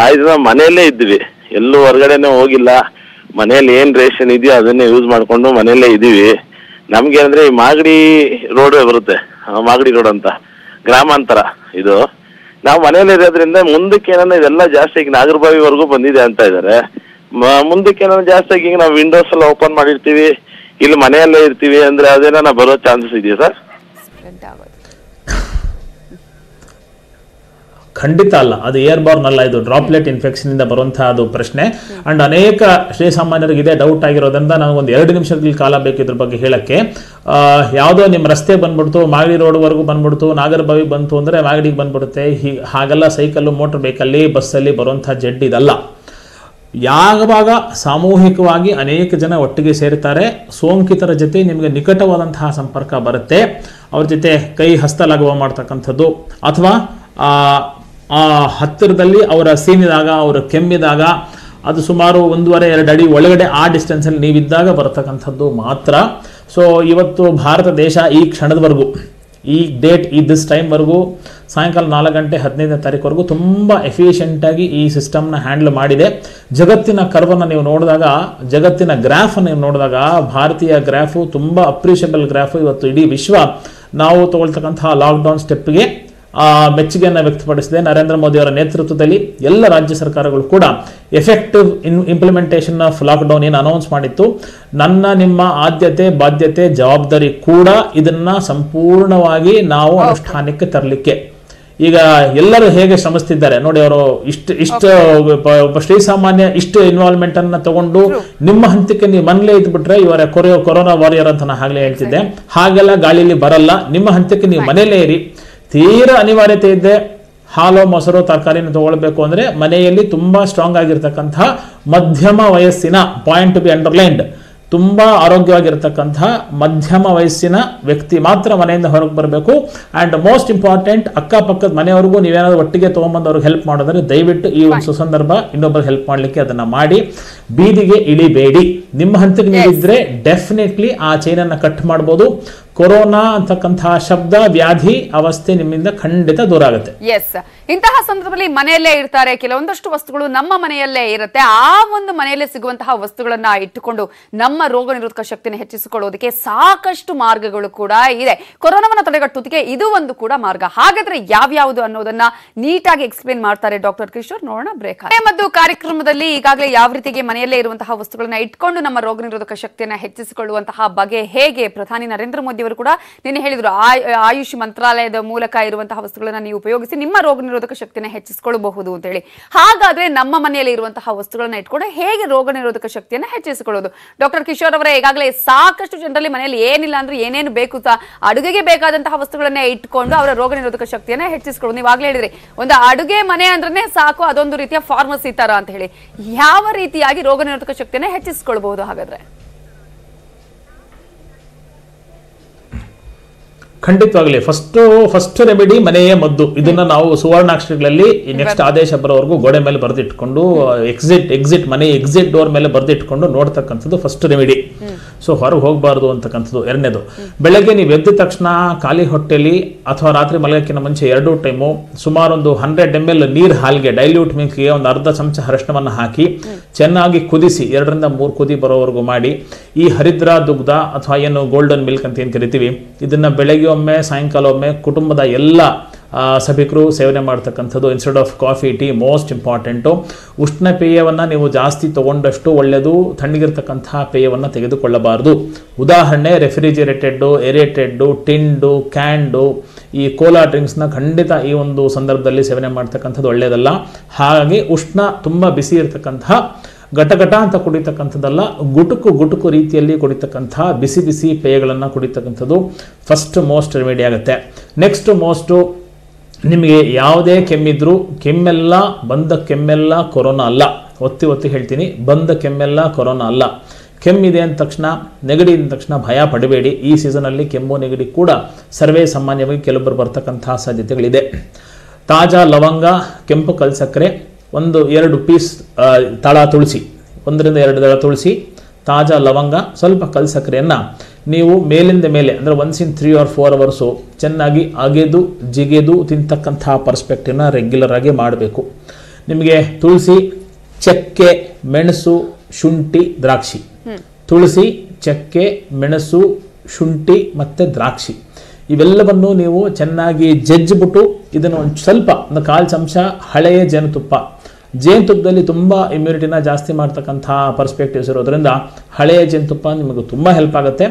[SPEAKER 10] ಆಯ್ತು ನಾವು ಮನೆಯಲ್ಲೇ ಇದ್ವಿ. ಎಲ್ಲೂ ಹೊರಗಡೆನೆ ಹೋಗಿಲ್ಲ. ಮನೆಯಲ್ಲಿ ಏನ್ ರೇಷನ್ ಇದೆಯೋ ಅದನ್ನೇ ಯೂಸ್ ಮಾಡ್ಕೊಂಡು ಮನೆಯಲ್ಲೇ ಇದೀವಿ. ನಮ್ಗೆ ಅಂದ್ರೆ ಈ ಮಾಗಡಿ ರೋಡ್ ಬರುತ್ತೆ. ಮಾಗಡಿ ರೋಡ್ ಅಂತ. ಗ್ರಾಮಾಂತರ ಇದು. ನಾವು ಮನೆಯಲ್ಲಿ ಇರೋದ್ರಿಂದ ಮುಂದಕ್ಕೆ ಏನನ್ನ ಇದೆಲ್ಲ ಜಾಸ್ತಿ ಈಗ ನಾಗರಬಾವಿವರೆಗೂ ಬಂದಿದೆ ಅಂತ ಇದ್ದಾರೆ ಮುಂದಕ್ಕೆ ಏನಾರ ಜಾಸ್ತಿ ಆಗಿ ಈಗ ನಾವು ವಿಂಡೋಸ್ ಎಲ್ಲ ಓಪನ್ ಮಾಡಿರ್ತೀವಿ. ಇಲ್ಲಿ ಮನೆಯಲ್ಲೇ ಇರ್ತೀವಿ ಅಂದ್ರೆ ಅದೇನ ಬರೋ ಚಾನ್ಸಸ್ ಇದೆಯಾ ಸರ್?
[SPEAKER 7] ಖಂಡಿತ ಅಲ್ಲ. ಅದು ಏರ್ ಬಾರ್ನ್ ಅಲ್ಲ, ಇದು ಡ್ರಾಪ್ಲೆಟ್ ಇನ್ಫೆಕ್ಷನ್ ಇಂದ ಬರುವಂತಹ ಅದು ಪ್ರಶ್ನೆ. ಅಂಡ್ ಅನೇಕ ಶ್ರೀಸಾಮಾನ್ಯರಿಗೆ ಇದೇ ಡೌಟ್ ಆಗಿರೋದ್ರಿಂದ ನನಗೆ ಒಂದು ಎರಡು ನಿಮಿಷದಲ್ಲಿ ಕಾಲ ಬೇಕು ಇದ್ರ ಬಗ್ಗೆ ಹೇಳಕ್ಕೆ. ಯಾವುದೋ ನಿಮ್ಮ ರಸ್ತೆ ಬಂದ್ಬಿಡ್ತು, ಮಾಗಡಿ ರೋಡ್ವರೆಗೂ ಬಂದ್ಬಿಡ್ತು, ನಾಗರಬಾವಿ ಬಂತು ಅಂದ್ರೆ ಮಾಗಡಿಗೆ ಬಂದ್ಬಿಡುತ್ತೆ. ಹೀ, ಹಾಗೆಲ್ಲ ಸೈಕಲ್ಲು ಮೋಟರ್ ಬೈಕಲ್ಲಿ ಬಸ್ಸಲ್ಲಿ ಬರುವಂತಹ ಜಡ್ ಇದಲ್ಲ. ಯಾವಾಗ ಸಾಮೂಹಿಕವಾಗಿ ಅನೇಕ ಜನ ಒಟ್ಟಿಗೆ ಸೇರ್ತಾರೆ, ಸೋಂಕಿತರ ಜೊತೆ ನಿಮಗೆ ನಿಕಟವಾದಂತಹ ಸಂಪರ್ಕ ಬರುತ್ತೆ. ಅವ್ರ ಜೊತೆ ಕೈ ಹಸ್ತಲಾಗುವ ಮಾಡ್ತಕ್ಕಂಥದ್ದು. ಅಥವಾ ಆ ಹತ್ತಿರದಲ್ಲಿ ಅವರ ಸೀನಿದಾಗ ಅವರ ಕೆಮ್ಮಿದಾಗ, ಅದು ಸುಮಾರು ಒಂದೂವರೆ, ಎರಡು ಅಡಿ ಒಳಗಡೆ ಆ ಡಿಸ್ಟೆನ್ಸಲ್ಲಿ ನೀವಿದ್ದಾಗ ಬರತಕ್ಕಂಥದ್ದು ಮಾತ್ರ. ಸೊ ಇವತ್ತು ಭಾರತ ದೇಶ ಈ ಕ್ಷಣದವರೆಗೂ, ಈ ಡೇಟ್ ಈ ದಿಸ್ ಟೈಮ್ವರೆಗೂ ಸಾಯಂಕಾಲ ನಾಲ್ಕು ಗಂಟೆ ಹದಿನೈದನೇ ತಾರೀಕುವರೆಗೂ ತುಂಬ ಎಫಿಷಿಯೆಂಟಾಗಿ ಈ ಸಿಸ್ಟಮ್ನ ಹ್ಯಾಂಡಲ್ ಮಾಡಿದೆ. ಜಗತ್ತಿನ ಕರ್ವನ್ನು ನೀವು ನೋಡಿದಾಗ, ಜಗತ್ತಿನ ಗ್ರಾಫನ್ನು ನೀವು ನೋಡಿದಾಗ, ಭಾರತೀಯ ಗ್ರಾಫು ತುಂಬ ಅಪ್ರಿಷಿಯಬಲ್ ಗ್ರಾಫು ಇವತ್ತು ಇಡೀ ವಿಶ್ವ ನಾವು ತಗೊಳ್ತಕ್ಕಂತಹ ಲಾಕ್ಡೌನ್ ಸ್ಟೆಪ್ಗೆ ಮೆಚ್ಚುಗೆಯನ್ನು ವ್ಯಕ್ತಪಡಿಸಿದೆ. ನರೇಂದ್ರ ಮೋದಿ ಅವರ ನೇತೃತ್ವದಲ್ಲಿ ಎಲ್ಲ ರಾಜ್ಯ ಸರ್ಕಾರಗಳು ಕೂಡ effective in implementation of lockdown ಏನು ಅನೌನ್ಸ್ ಮಾಡಿತ್ತು. ನನ್ನ ನಿಮ್ಮ ಆದ್ಯತೆ ಬಾಧ್ಯತೆ ಜವಾಬ್ದಾರಿ ಕೂಡ ಇದನ್ನ ಸಂಪೂರ್ಣವಾಗಿ ನಾವು ಅನುಷ್ಠಾನಕ್ಕೆ ತರಲಿಕ್ಕೆ. ಈಗ ಎಲ್ಲರೂ ಹೇಗೆ ಶ್ರಮಿಸ್ತಿದ್ದಾರೆ? ನೋಡಿ ಅವರು ಇಷ್ಟು ಇಷ್ಟು ಒಬ್ಬ- ಸಾಮಾನ್ಯ ಶ್ರೀಸಾಮಾನ್ಯ ಇಷ್ಟು ಇನ್ವಾಲ್ವ್ಮೆಂಟ್ ಅನ್ನ ತಗೊಂಡು ನಿಮ್ಮ ಹಂತಕ್ಕೆ ನೀವು ಮನೇಲೇ ಇದ್ಬಿಟ್ರೆ ಇವರ ಕೊರೋ ಕೊರೋನಾ ವಾರಿಯರ್ ಅಂತ ನಾನು ಆಗ್ಲೇ ಹೇಳ್ತಿದ್ದೆ. ಹಾಗೆಲ್ಲ ಗಾಳಿಲಿ ಬರಲ್ಲ. ನಿಮ್ಮ ಹಂತಕ್ಕೆ ನೀವು ಮನೇಲೇ ಇರಿ. ತೀರಾ ಅನಿವಾರ್ಯತೆ ಇದ್ದೆ ಹಾಲು ಮೊಸರು ತರಕಾರಿನ ತಗೊಳ್ಬೇಕು ಅಂದ್ರೆ ಮನೆಯಲ್ಲಿ ತುಂಬಾ ಸ್ಟ್ರಾಂಗ್ ಆಗಿರ್ತಕ್ಕಂತಹ ಮಧ್ಯಮ ವಯಸ್ಸಿನ ಪಾಯಿಂಟ್ ಟು ಬಿ ಅಂಡರ್ಲೈನ್ಡ್ ತುಂಬಾ ಆರೋಗ್ಯವಾಗಿರ್ತಕ್ಕಂತಹ ಮಧ್ಯಮ ವಯಸ್ಸಿನ ವ್ಯಕ್ತಿ ಮಾತ್ರ ಮನೆಯಿಂದ ಹೊರಗೆ ಬರಬೇಕು. ಅಂಡ್ ಮೋಸ್ಟ್ ಇಂಪಾರ್ಟೆಂಟ್ ಅಕ್ಕಪಕ್ಕದ ಮನೆಯವರೆಗೂ ನೀವೇನಾದ್ರು ಒಟ್ಟಿಗೆ ತಗೊಂಬಂದು ಅವ್ರಿಗೆ ಹೆಲ್ಪ್ ಮಾಡೋದ್ರೆ ದಯವಿಟ್ಟು ಈ ಒಂದು ಸುಸಂದರ್ಭ ಇನ್ನೊಬ್ಬರು ಹೆಲ್ಪ್ ಮಾಡಲಿಕ್ಕೆ ಅದನ್ನ ಮಾಡಿ. ಬೀದಿಗೆ ಇಳಿಬೇಡಿ. ನಿಮ್ಮ ಹಂತಕ್ಕೆ ನೀವಿದ್ರೆ ಡೆಫಿನೆಟ್ಲಿ ಆ ಚೈನನ್ನು ಕಟ್ ಮಾಡ್ಬೋದು. ಕೊರೋನಾ ಅಂತಕ್ಕಂತಹ ಶಬ್ದ, ವ್ಯಾಧಿ ಅವಸ್ಥೆ ನಿಮ್ಮಿಂದ ಖಂಡಿತ ದೂರ ಆಗುತ್ತೆ.
[SPEAKER 1] ಎಸ್ ಇಂತಹ ಸಂದರ್ಭದಲ್ಲಿ ಮನೆಯಲ್ಲೇ ಇರ್ತಾರೆ. ಕೆಲವೊಂದಷ್ಟು ವಸ್ತುಗಳು ನಮ್ಮ ಮನೆಯಲ್ಲೇ ಇರುತ್ತೆ. ಆ ಒಂದು ಮನೆಯಲ್ಲೇ ಸಿಗುವಂತಹ ವಸ್ತುಗಳನ್ನ ಇಟ್ಟುಕೊಂಡು ನಮ್ಮ ರೋಗ ನಿರೋಧಕ ಶಕ್ತಿನ ಹೆಚ್ಚಿಸಿಕೊಳ್ಳೋದಕ್ಕೆ ಸಾಕಷ್ಟು ಮಾರ್ಗಗಳು ಕೂಡ ಇದೆ. ಕೊರೋನಾವನ್ನು ತಡೆಗಟ್ಟೋದಕ್ಕೆ ಇದು ಒಂದು ಕೂಡ ಮಾರ್ಗ. ಹಾಗಾದ್ರೆ ಯಾವ್ಯಾವುದು ಅನ್ನೋದನ್ನ ನೀಟಾಗಿ ಎಕ್ಸ್ಪ್ಲೇನ್ ಮಾಡ್ತಾರೆ ಡಾಕ್ಟರ್ ಕಿಶೋರ್. ನೋಡೋಣ ಬ್ರೇಕ್ ಮತ್ತು ಕಾರ್ಯಕ್ರಮದಲ್ಲಿ ಈಗಾಗಲೇ ಯಾವ ರೀತಿಗೆ ಮನೆಯಲ್ಲೇ ಇರುವಂತಹ ವಸ್ತುಗಳನ್ನ ಇಟ್ಕೊಂಡು ನಮ್ಮ ರೋಗ ನಿರೋಧಕ ಶಕ್ತಿಯನ್ನ ಹೆಚ್ಚಿಸಿಕೊಳ್ಳುವಂತಹ ಬಗೆ ಹೇಗೆ? ಪ್ರಧಾನಿ ನರೇಂದ್ರ ಮೋದಿ ಅವರು ಕೂಡ ನಿನ್ನೆ ಹೇಳಿದ್ರು ಆಯ್- ಆಯುಷ್ ಮಂತ್ರಾಲಯದ ಮೂಲಕ ಇರುವಂತಹ ವಸ್ತುಗಳನ್ನ ನೀವು ಉಪಯೋಗಿಸಿ ನಿಮ್ಮ ರೋಗ ನಿರೋಧಕ ಶಕ್ತಿಯನ್ನು ಹೆಚ್ಚಿಸಿಕೊಳ್ಳಬಹುದು ಅಂತ ಹೇಳಿ. ಹಾಗಾದ್ರೆ ನಮ್ಮ ಮನೆಯಲ್ಲಿ ಇರುವಂತಹ ವಸ್ತುಗಳನ್ನ ಇಟ್ಕೊಂಡು ಹೇಗೆ ರೋಗ ನಿರೋಧಕ ಶಕ್ತಿಯನ್ನು ಹೆಚ್ಚಿಸಿಕೊಳ್ಳೋದು? ಡಾಕ್ಟರ್ ಕಿಶೋರ್ ಅವರೇ, ಈಗಾಗಲೇ ಸಾಕಷ್ಟು ಜನರಲ್ಲಿ ಮನೆಯಲ್ಲಿ ಏನಿಲ್ಲ ಅಂದ್ರೆ ಏನೇನು ಬೇಕು ಸಹ ಅಡುಗೆಗೆ ಬೇಕಾದಂತಹ ವಸ್ತುಗಳನ್ನೇ ಇಟ್ಕೊಂಡು ಅವರ ರೋಗ ನಿರೋಧಕ ಶಕ್ತಿಯನ್ನ ಹೆಚ್ಚಿಸಿಕೊಳ್ಳೋದು. ನೀವು ಆಗ್ಲೇ ಹೇಳಿದ್ರಿ, ಒಂದು ಅಡುಗೆ ಮನೆ ಅಂದ್ರೆ ಸಾಕು, ಅದೊಂದು ರೀತಿಯ ಫಾರ್ಮಸಿ ತರ ಅಂತ ಹೇಳಿ. ಯಾವ ರೀತಿಯಾಗಿ ರೋಗ ನಿರೋಧಕ ಶಕ್ತಿಯನ್ನ ಹೆಚ್ಚಿಸಿಕೊಳ್ಬಹುದು ಹಾಗಾದ್ರೆ?
[SPEAKER 7] ಖಂಡಿತವಾಗ್ಲಿ ಫಸ್ಟ್ ಫಸ್ಟ್ ರೆಮಿಡಿ ಮನೆಯೇ ಮದ್ದು. ಇದನ್ನ ನಾವು ಸುವರ್ಣಾಕ್ಷರಗಳಲ್ಲಿ ನೆಕ್ಸ್ಟ್ ಆದೇಶ ಬರೋವರೆಗೂ ಗೋಡೆ ಮೇಲೆ ಬರೆದಿಟ್ಕೊಂಡು ಎಕ್ಸಿಟ್ ಎಕ್ಸಿಟ್ ಮನೆ ಎಕ್ಸಿಟ್ ಡೋರ್ ಮೇಲೆ ಬರೆದಿಟ್ಕೊಂಡು ನೋಡ್ತಕ್ಕಂಥದ್ದು ಫಸ್ಟ್ ರೆಮಿಡಿ ಸೊ ಹೊರಗೆ ಹೋಗಬಾರ್ದು ಅಂತಕ್ಕಂಥದ್ದು ಎರಡನೇದು. ಬೆಳಗ್ಗೆ ನೀವು ಎದ್ದ ತಕ್ಷಣ ಖಾಲಿ ಹೊಟ್ಟೆಲಿ ಅಥವಾ ರಾತ್ರಿ ಮಲಗಕ್ಕಿಂತ ಮುಂಚೆ ಎರಡು ಟೈಮು ಸುಮಾರು ಒಂದು ಹಂಡ್ರೆಡ್ ಎಂ ಎಲ್ ನೀರು ಹಾಲಿಗೆ ಡೈಲ್ಯೂಟ್ ಮಿಲ್ಕ್ಗೆ ಒಂದು ಅರ್ಧ ಚಮಚ ಅರಶಿನವನ್ನು ಹಾಕಿ ಚೆನ್ನಾಗಿ ಕುದಿಸಿ ಎರಡರಿಂದ ಮೂರು ಕುದಿ ಬರೋವರೆಗೂ ಮಾಡಿ ಈ ಹರಿದ್ರ ದುಗ್ಧ ಅಥವಾ ಏನು ಗೋಲ್ಡನ್ ಮಿಲ್ಕ್ ಅಂತ ಏನು ಕರಿತೀವಿ ಇದನ್ನ ಬೆಳಗ್ಗೆ ಒಮ್ಮೆ ಸಾಯಂಕಾಲ ಒಮ್ಮೆ ಕುಟುಂಬದ ಎಲ್ಲ ಸಭಿಕರು ಸೇವನೆ ಮಾಡ್ತಕ್ಕಂಥದ್ದು instead of coffee tea most important ಉಷ್ಣ ಪೇಯವನ್ನು ನೀವು ಜಾಸ್ತಿ ತಗೊಂಡಷ್ಟು ಒಳ್ಳೆಯದು ತಣ್ಣಗಿರ್ತಕ್ಕಂತಹ ಪೇಯವನ್ನು ತೆಗೆದುಕೊಳ್ಳಬಾರದು. ಉದಾಹರಣೆ ರೆಫ್ರಿಜಿರೇಟೆಡ್ಡು ಎರೇಟೆಡ್ಡು ಟಿಂಡು ಕ್ಯಾಂಡು ಈ ಕೋಲಾ ಡ್ರಿಂಕ್ಸ್ನ ಖಂಡಿತ ಈ ಒಂದು ಸಂದರ್ಭದಲ್ಲಿ ಸೇವನೆ ಮಾಡ್ತಕ್ಕಂಥದ್ದು ಒಳ್ಳೆಯದಲ್ಲ ಹಾಗಾಗಿ ಉಷ್ಣ ತುಂಬ ಬಿಸಿ ಇರತಕ್ಕಂತಹ ಘಟಘಟ ಅಂತ ಕುಡಿತಕ್ಕಂಥದ್ದಲ್ಲ, ಗುಟುಕು ಗುಟುಕು ರೀತಿಯಲ್ಲಿ ಕುಡಿತಕ್ಕಂಥ ಬಿಸಿ ಬಿಸಿ ಪೇಯಗಳನ್ನು ಕುಡಿತಕ್ಕಂಥದ್ದು ಫಸ್ಟ್ ಮೋಸ್ಟ್ ರೆಮಿಡಿ ಆಗುತ್ತೆ. ನೆಕ್ಸ್ಟ್ ಮೋಸ್ಟು ನಿಮಗೆ ಯಾವುದೇ ಕೆಮ್ಮಿದ್ರೂ, ಕೆಮ್ಮೆಲ್ಲ ಬಂದ ಕೆಮ್ಮೆಲ್ಲ ಕೊರೋನಾ ಅಲ್ಲ. ಒತ್ತಿ ಒತ್ತಿ ಹೇಳ್ತೀನಿ, ಬಂದ ಕೆಮ್ಮೆಲ್ಲ ಕೊರೋನಾ ಅಲ್ಲ. ಕೆಮ್ಮಿದೆ ಅಂದ ತಕ್ಷಣ, ನೆಗಡಿ ಅಂದ ತಕ್ಷಣ ಭಯ ಪಡಬೇಡಿ. ಈ ಸೀಸನಲ್ಲಿ ಕೆಮ್ಮು, ನೆಗಡಿ ಕೂಡ ಸರ್ವೇ ಸಾಮಾನ್ಯವಾಗಿ ಕೆಲವೊಬ್ಬರು ಬರ್ತಕ್ಕಂತಹ ಸಾಧ್ಯತೆಗಳಿದೆ. ತಾಜಾ ಲವಂಗ, ಕೆಂಪು ಕಲ್ಸಕ್ಕರೆ ಒಂದು ಎರಡು ಪೀಸ್ ತಳ ತುಳಸಿ. ಒಂದರಿಂದ ಎರಡು ತಳ ತುಳಸಿ ತಾಜಾ ಲವಂಗ ಸ್ವಲ್ಪ ಕಲ್ಸಕ್ಕರೆಯನ್ನು ನೀವು ಮೇಲಿಂದ ಮೇಲೆ ಅಂದರೆ once in three or four hours ಚೆನ್ನಾಗಿ ಅಗೆದು ಜಿಗೆದು ತಿಂತಕ್ಕಂತಹ ಪರ್ಸ್ಪೆಕ್ಟಿವ್ನ ರೆಗ್ಯುಲರ್ ಆಗಿ ಮಾಡಬೇಕು. ನಿಮಗೆ ತುಳಸಿ ಚಕ್ಕೆ ಮೆಣಸು ಶುಂಠಿ ದ್ರಾಕ್ಷಿ. ತುಳಸಿ ಚಕ್ಕೆ ಮೆಣಸು ಶುಂಠಿ ಮತ್ತು ದ್ರಾಕ್ಷಿ. ಇವೆಲ್ಲವನ್ನು ನೀವು ಚೆನ್ನಾಗಿ ಜಜ್ಜಿಬಿಟ್ಟು ಇದನ್ನು ಒಂದು ಸ್ವಲ್ಪ ಒಂದು ಕಾಲು ಚಮಚ ಹಳೆಯ ಜೇನುತುಪ್ಪ ಜೇನುತುಪ್ಪದಲ್ಲಿ ತುಂಬ ಇಮ್ಯುನಿಟಿನ ಜಾಸ್ತಿ ಮಾಡ್ತಕ್ಕಂಥ ಪರ್ಸ್ಪೆಕ್ಟಿವ್ಸ್ ಇರೋದ್ರಿಂದ ಹಳೆಯ ಜೇನುತುಪ್ಪ ನಿಮಗೆ ತುಂಬ ಹೆಲ್ಪ್ ಆಗುತ್ತೆ.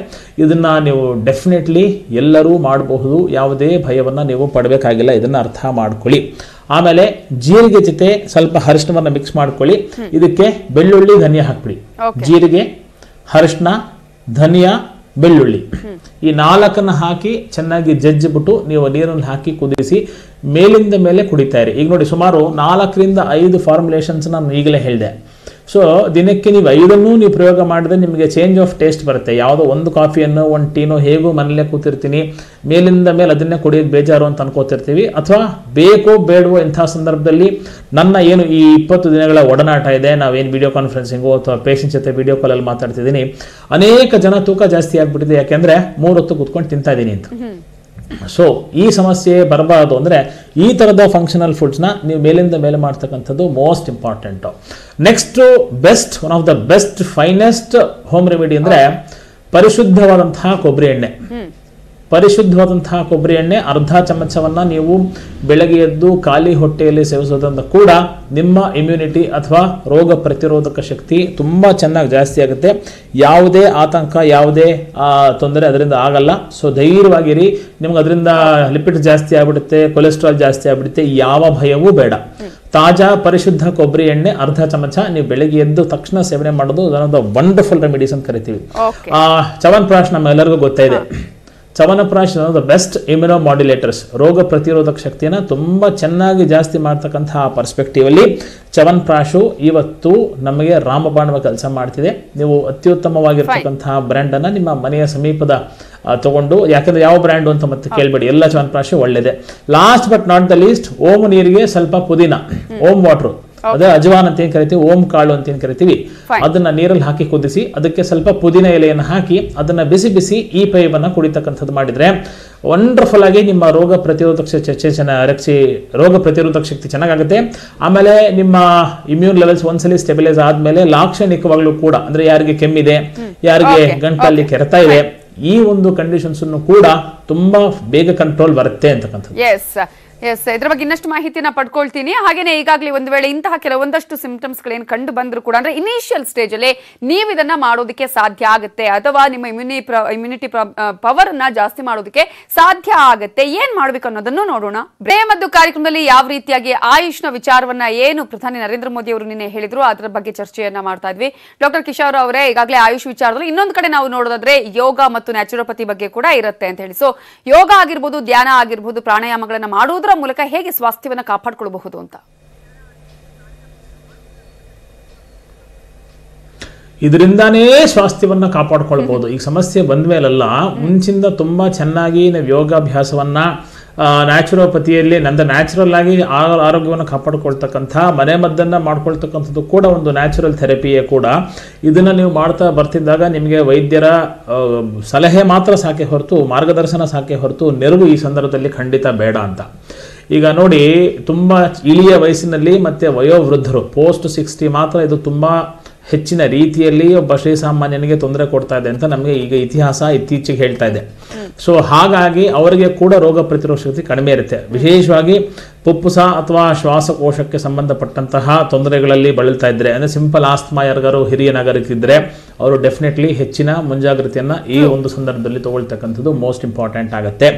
[SPEAKER 7] ಇದನ್ನು ನೀವು ಡೆಫಿನೆಟ್ಲಿ ಎಲ್ಲರೂ ಮಾಡಬಹುದು. ಯಾವುದೇ ಭಯವನ್ನು ನೀವು ಪಡಬೇಕಾಗಿಲ್ಲ. ಇದನ್ನು ಅರ್ಥ ಮಾಡ್ಕೊಳ್ಳಿ. ಆಮೇಲೆ ಜೀರಿಗೆ ಜೊತೆ ಸ್ವಲ್ಪ ಅರಿಶಿನವನ್ನು ಮಿಕ್ಸ್ ಮಾಡ್ಕೊಳ್ಳಿ. ಇದಕ್ಕೆ ಬೆಳ್ಳುಳ್ಳಿ ಧನಿಯಾ ಹಾಕ್ಬಿಡಿ. ಜೀರಿಗೆ ಅರಿಶಿನ ಧನಿಯಾ ಬೆಳ್ಳುಳ್ಳಿ. ಈ ನಾಲ್ಕನ್ನ ಹಾಕಿ ಚೆನ್ನಾಗಿ ಜಜ್ಜಿಬಿಟ್ಟು ನೀವು ನೀರನ್ನು ಹಾಕಿ ಕುದಿಸಿ ಮೇಲಿಂದ ಮೇಲೆ ಕುಡಿತಾ ಇರಿ. ಈಗ ನೋಡಿ ಸುಮಾರು ನಾಲ್ಕರಿಂದ ಐದು ಫಾರ್ಮುಲೇಷನ್ಸ್ ನಾನು ಈಗಲೇ ಹೇಳಿದೆ. ಸೊ ದಿನಕ್ಕೆ ನೀವು ಐದನ್ನೂ ನೀವು ಪ್ರಯೋಗ ಮಾಡಿದ್ರೆ ನಿಮಗೆ ಚೇಂಜ್ ಆಫ್ ಟೇಸ್ಟ್ ಬರುತ್ತೆ. ಯಾವುದೋ ಒಂದು ಕಾಫಿಯನ್ನು ಒಂದು ಟೀನೋ ಹೇಗೂ ಮನೇಲೆ ಕೂತಿರ್ತೀನಿ, ಮೇಲಿಂದ ಮೇಲೆ ಅದನ್ನೇ ಕುಡಿಯೋದು ಬೇಜಾರು ಅಂತ ಅನ್ಕೋತಿರ್ತೀವಿ. ಅಥವಾ ಬೇಕೋ ಬೇಡವೋ ಇಂಥ ಸಂದರ್ಭದಲ್ಲಿ ನನ್ನ ಏನು ಈ ಇಪ್ಪತ್ತು ದಿನಗಳ ಒಡನಾಟ ಇದೆ, ನಾವೇನು ವಿಡಿಯೋ ಕಾನ್ಫರೆನ್ಸಿಂಗು ಅಥವಾ ಪೇಷಂಟ್ ಜೊತೆ ವಿಡಿಯೋ ಕಾಲಲ್ಲಿ ಮಾತಾಡ್ತಿದ್ದೀನಿ. ಅನೇಕ ಜನ ತೂಕ ಜಾಸ್ತಿ ಆಗಿಬಿಟ್ಟಿದೆ. ಯಾಕೆಂದರೆ ಮೂರು ಹೊತ್ತು ಕೂತ್ಕೊಂಡು ತಿಂತಾ ಇದ್ದೀನಿ ಅಂತ. ಸೊ ಈ ಸಮಸ್ಯೆ ಬರಬಾರದು ಅಂದರೆ ಈ ಥರದ ಫಂಕ್ಷನಲ್ ಫುಡ್ಸ್ನ ನೀವು ಮೇಲಿಂದ ಮೇಲೆ ಮಾಡ್ತಕ್ಕಂಥದ್ದು most important next best one of the best finest home remedy ಅಂದರೆ ಪರಿಶುದ್ಧವಾದಂತಹ ಕೊಬ್ಬರಿ ಎಣ್ಣೆ. ಪರಿಶುದ್ಧವಾದಂತಹ ಕೊಬ್ಬರಿ ಎಣ್ಣೆ ಅರ್ಧ ಚಮಚವನ್ನ ನೀವು ಬೆಳಗ್ಗೆ ಎದ್ದು ಖಾಲಿ ಹೊಟ್ಟೆಯಲ್ಲಿ ಸೇವಿಸೋದ್ರಿಂದ ಕೂಡ ನಿಮ್ಮ ಇಮ್ಯುನಿಟಿ ಅಥವಾ ರೋಗ ಪ್ರತಿರೋಧಕ ಶಕ್ತಿ ತುಂಬಾ ಚೆನ್ನಾಗಿ ಜಾಸ್ತಿ ಆಗುತ್ತೆ. ಯಾವುದೇ ಆತಂಕ ಯಾವುದೇ ಆ, ತೊಂದರೆ ಅದರಿಂದ ಆಗಲ್ಲ. ಸೊ ಧೈರ್ಯವಾಗಿರಿ. ನಿಮ್ಗೆ ಅದರಿಂದ ಲಿಪಿಡ್ ಜಾಸ್ತಿ ಆಗ್ಬಿಡುತ್ತೆ ಕೊಲೆಸ್ಟ್ರಾಲ್ ಜಾಸ್ತಿ ಆಗ್ಬಿಡುತ್ತೆ ಯಾವ ಭಯವೂ ಬೇಡ. ತಾಜಾ ಪರಿಶುದ್ಧ ಕೊಬ್ಬರಿ ಎಣ್ಣೆ ಅರ್ಧ ಚಮಚ ನೀವು ಬೆಳಿಗ್ಗೆ ಎದ್ದು ತಕ್ಷಣ ಸೇವನೆ ಮಾಡೋದು ಅದನ್ನೊಂದು ವಂಡರ್ಫುಲ್ ರೆಮಿಡೀಸ್ ಅಂತ ಕರಿತೀವಿ. ಚವನ್ ಪ್ರಾಶ್ ನಮ್ಮೆಲ್ಲರಿಗೂ ಗೊತ್ತಾ ಇದೆ. Chyawanprash the best immunomodulators ರೋಗ ಪ್ರತಿರೋಧಕ ಶಕ್ತಿಯನ್ನು ತುಂಬಾ ಚೆನ್ನಾಗಿ ಜಾಸ್ತಿ ಮಾಡ್ತಕ್ಕಂತಹ ಪರ್ಸ್ಪೆಕ್ಟಿವ್ ಅಲ್ಲಿ ಚವನ್ಪ್ರಾಶು ಇವತ್ತು ನಮಗೆ ರಾಮಬಾಣವ ಕೆಲಸ ಮಾಡ್ತಿದೆ. ನೀವು ಅತ್ಯುತ್ತಮವಾಗಿರ್ತಕ್ಕಂತಹ ಬ್ರ್ಯಾಂಡ್ ಅನ್ನ ನಿಮ್ಮ ಮನೆಯ ಸಮೀಪದ ಆ, ತಗೊಂಡು ಯಾಕಂದ್ರೆ ಯಾವ ಬ್ರ್ಯಾಂಡು ಅಂತ ಮತ್ತೆ ಕೇಳ್ಬೇಡಿ ಎಲ್ಲ ಚವನ್ಪ್ರಾಶು ಒಳ್ಳೇದೆ. Last but not the least ohm ನೀರಿಗೆ ಸ್ವಲ್ಪ ಪುದೀನ. ಓಮ್ ವಾಟರ್ ಅದೇ ಅಜವಾನ್ ಅಂತ ಏನ್ ಕರಿತೀವಿ? ಓಂ ಕಾಳು ಅಂತ ಏನ್ ಕರಿತೀವಿ? ಅದನ್ನ ನೀರಲ್ಲಿ ಹಾಕಿ ಕುದಿಸಿ ಅದಕ್ಕೆ ಸ್ವಲ್ಪ ಪುದೀನ ಎಲೆಯನ್ನ ಹಾಕಿ ಅದನ್ನ ಬಿಸಿ ಬಿಸಿ ಈ ಪೇಯವನ್ನ ಕುಡಿತಕ್ಕಂಥದ್ದು ಮಾಡಿದ್ರೆ ವಂಡರ್ಫುಲ್ ಆಗಿ ನಿಮ್ಮ ರೋಗ ಪ್ರತಿರೋಧಕ ಶಕ್ತಿ ರಕ್ಷಿ ರೋಗ ಪ್ರತಿರೋಧಕ ಶಕ್ತಿ ಚೆನ್ನಾಗಾಗುತ್ತೆ. ಆಮೇಲೆ ನಿಮ್ಮ ಇಮ್ಯೂನ್ ಲೆವೆಲ್ಸ್ ಒಂದ್ಸಲಿ ಸ್ಟೆಬಿಲೈಸ್ ಆದ್ಮೇಲೆ ಲಾಕ್ಷಣಿಕವಾಗ್ಲೂ ಕೂಡ ಅಂದ್ರೆ ಯಾರಿಗೆ ಕೆಮ್ಮಿದೆ ಯಾರಿಗೆ ಗಂಟಲ್ಲಿ ಕೆರೆತ ಇದೆ ಈ ಒಂದು ಕಂಡೀಷನ್ಸ್ ಕೂಡ ತುಂಬಾ ಬೇಗ ಕಂಟ್ರೋಲ್ ಬರುತ್ತೆ ಅಂತಕ್ಕಂಥದ್ದು.
[SPEAKER 1] ಎಸ್ ಇದ್ರ ಬಗ್ಗೆ ಇನ್ನಷ್ಟು ಮಾಹಿತಿನ ಪಡ್ಕೊಳ್ತೀನಿ. ಹಾಗೇನೆ ಈಗಾಗಲೇ ಒಂದು ವೇಳೆ ಇಂತಹ ಕೆಲವೊಂದಷ್ಟು ಸಿಂಪ್ಟಮ್ಸ್ ಗಳೇನು ಕಂಡು ಬಂದ್ರು ಕೂಡ, ಅಂದ್ರೆ ಇನಿಷಿಯಲ್ ಸ್ಟೇಜ್ ಅಲ್ಲಿ ನೀವು ಇದನ್ನ ಮಾಡೋದಕ್ಕೆ ಸಾಧ್ಯ ಆಗುತ್ತೆ, ಅಥವಾ ನಿಮ್ಮ ಇಮ್ಯುನಿ ಇಮ್ಯುನಿಟಿ ಪವರ್ ಅನ್ನ ಜಾಸ್ತಿ ಮಾಡೋದಕ್ಕೆ ಸಾಧ್ಯ ಆಗುತ್ತೆ, ಏನ್ ಮಾಡ್ಬೇಕು ಅನ್ನೋದನ್ನು ನೋಡೋಣ. ಬ್ರೇ ಮದ್ದು ಕಾರ್ಯಕ್ರಮದಲ್ಲಿ ಯಾವ ರೀತಿಯಾಗಿ ಆಯುಷ್ನ ವಿಚಾರವನ್ನ ಏನು ಪ್ರಧಾನಿ ನರೇಂದ್ರ ಮೋದಿ ಅವರು ನಿನ್ನೆ ಹೇಳಿದ್ರು, ಅದರ ಬಗ್ಗೆ ಚರ್ಚೆಯನ್ನ ಮಾಡ್ತಾ ಇದ್ವಿ. ಡಾಕ್ಟರ್ ಕಿಶೋರ್ ಅವರೇ, ಈಗಾಗಲೇ ಆಯುಷ್ ವಿಚಾರದಲ್ಲಿ ಇನ್ನೊಂದು ಕಡೆ ನಾವು ನೋಡೋದಾದ್ರೆ ಯೋಗ ಮತ್ತು ನ್ಯಾಚುರೋಪತಿ ಬಗ್ಗೆ ಕೂಡ ಇರುತ್ತೆ ಅಂತ ಹೇಳಿ. ಸೊ ಯೋಗ ಆಗಿರ್ಬೋದು, ಧ್ಯಾನ ಆಗಿರ್ಬೋದು, ಪ್ರಾಣಾಯಾಮಗಳನ್ನ ಮಾಡುವುದರ ಮೂಲಕ ಹೇಗೆ ಸ್ವಾಸ್ಥ್ಯವನ್ನು ಕಾಪಾಡಿಕೊಳ್ಳಬಹುದು ಅಂತ?
[SPEAKER 7] ಇದರಿಂದಾನೇ ಸ್ವಾಸ್ಥ್ಯವನ್ನು ಕಾಪಾಡ್ಕೊಳ್ಬೋದು ಈಗ ಸಮಸ್ಯೆ ಬಂದ ಮೇಲೆಲ್ಲ, ಮುಂಚಿಂದ ತುಂಬಾ ಚೆನ್ನಾಗಿ ನಾವು ಯೋಗಾಭ್ಯಾಸವನ್ನ ನ್ಯಾಚುರೋಪತಿಯಲ್ಲಿ ನಂದ ನ್ಯಾಚುರಲ್ ಆಗಿ ಆರೋಗ್ಯವನ್ನು ಕಾಪಾಡ್ಕೊಳ್ತಕ್ಕಂಥ, ಮನೆ ಮದ್ದನ್ನು ಮಾಡ್ಕೊಳ್ತಕ್ಕಂಥದ್ದು ಕೂಡ ಒಂದು ನ್ಯಾಚುರಲ್ ಥೆರಪಿಯೇ ಕೂಡ. ಇದನ್ನ ನೀವು ಮಾಡ್ತಾ ಬರ್ತಿದ್ದಾಗ ನಿಮಗೆ ವೈದ್ಯರ ಸಲಹೆ ಮಾತ್ರ ಸಾಕೆ ಹೊರತು, ಮಾರ್ಗದರ್ಶನ ಸಾಕೆ ಹೊರತು ನೆರವು ಈ ಸಂದರ್ಭದಲ್ಲಿ ಖಂಡಿತ ಬೇಡ ಅಂತ. ಈಗ ನೋಡಿ ತುಂಬ ಇಳಿಯ ವಯಸ್ಸಿನಲ್ಲಿ ಮತ್ತೆ ವಯೋವೃದ್ಧರು ಪೋಸ್ಟ್ ಸಿಕ್ಸ್ಟಿ ಮಾತ್ರ ಇದು ತುಂಬ ಹೆಚ್ಚಿನ ರೀತಿಯಲ್ಲಿ ಒಬ್ಬ ಶ್ರೀಸಾಮಾನ್ಯನಿಗೆ ತೊಂದರೆ ಕೊಡ್ತಾ ಇದೆ ಅಂತ ನಮಗೆ ಈಗ ಇತಿಹಾಸ ಇತ್ತೀಚೆಗೆ ಹೇಳ್ತಾ ಇದೆ. ಸೊ ಹಾಗಾಗಿ ಅವರಿಗೆ ಕೂಡ ರೋಗ ಪ್ರತಿರೋಧ ಶಕ್ತಿ ಕಡಿಮೆ ಇರುತ್ತೆ. ವಿಶೇಷವಾಗಿ ಪುಪ್ಪುಸ ಅಥವಾ ಶ್ವಾಸಕೋಶಕ್ಕೆ ಸಂಬಂಧಪಟ್ಟಂತಹ ತೊಂದರೆಗಳಲ್ಲಿ ಬಳಲ್ತಾ ಇದ್ರೆ ಅಂದರೆ ಸಿಂಪಲ್ ಆಸ್ತಮಾ ಯಾರಿಗಾರು ಹಿರಿಯ ನಾಗರಿಕರಿದ್ದರೆ ಅವರು ಡೆಫಿನೆಟ್ಲಿ ಹೆಚ್ಚಿನ ಮುಂಜಾಗ್ರತೆಯನ್ನು ಈ ಒಂದು ಸಂದರ್ಭದಲ್ಲಿ ತಗೊಳ್ತಕ್ಕಂಥದ್ದು ಮೋಸ್ಟ್ ಇಂಪಾರ್ಟೆಂಟ್ ಆಗುತ್ತೆ.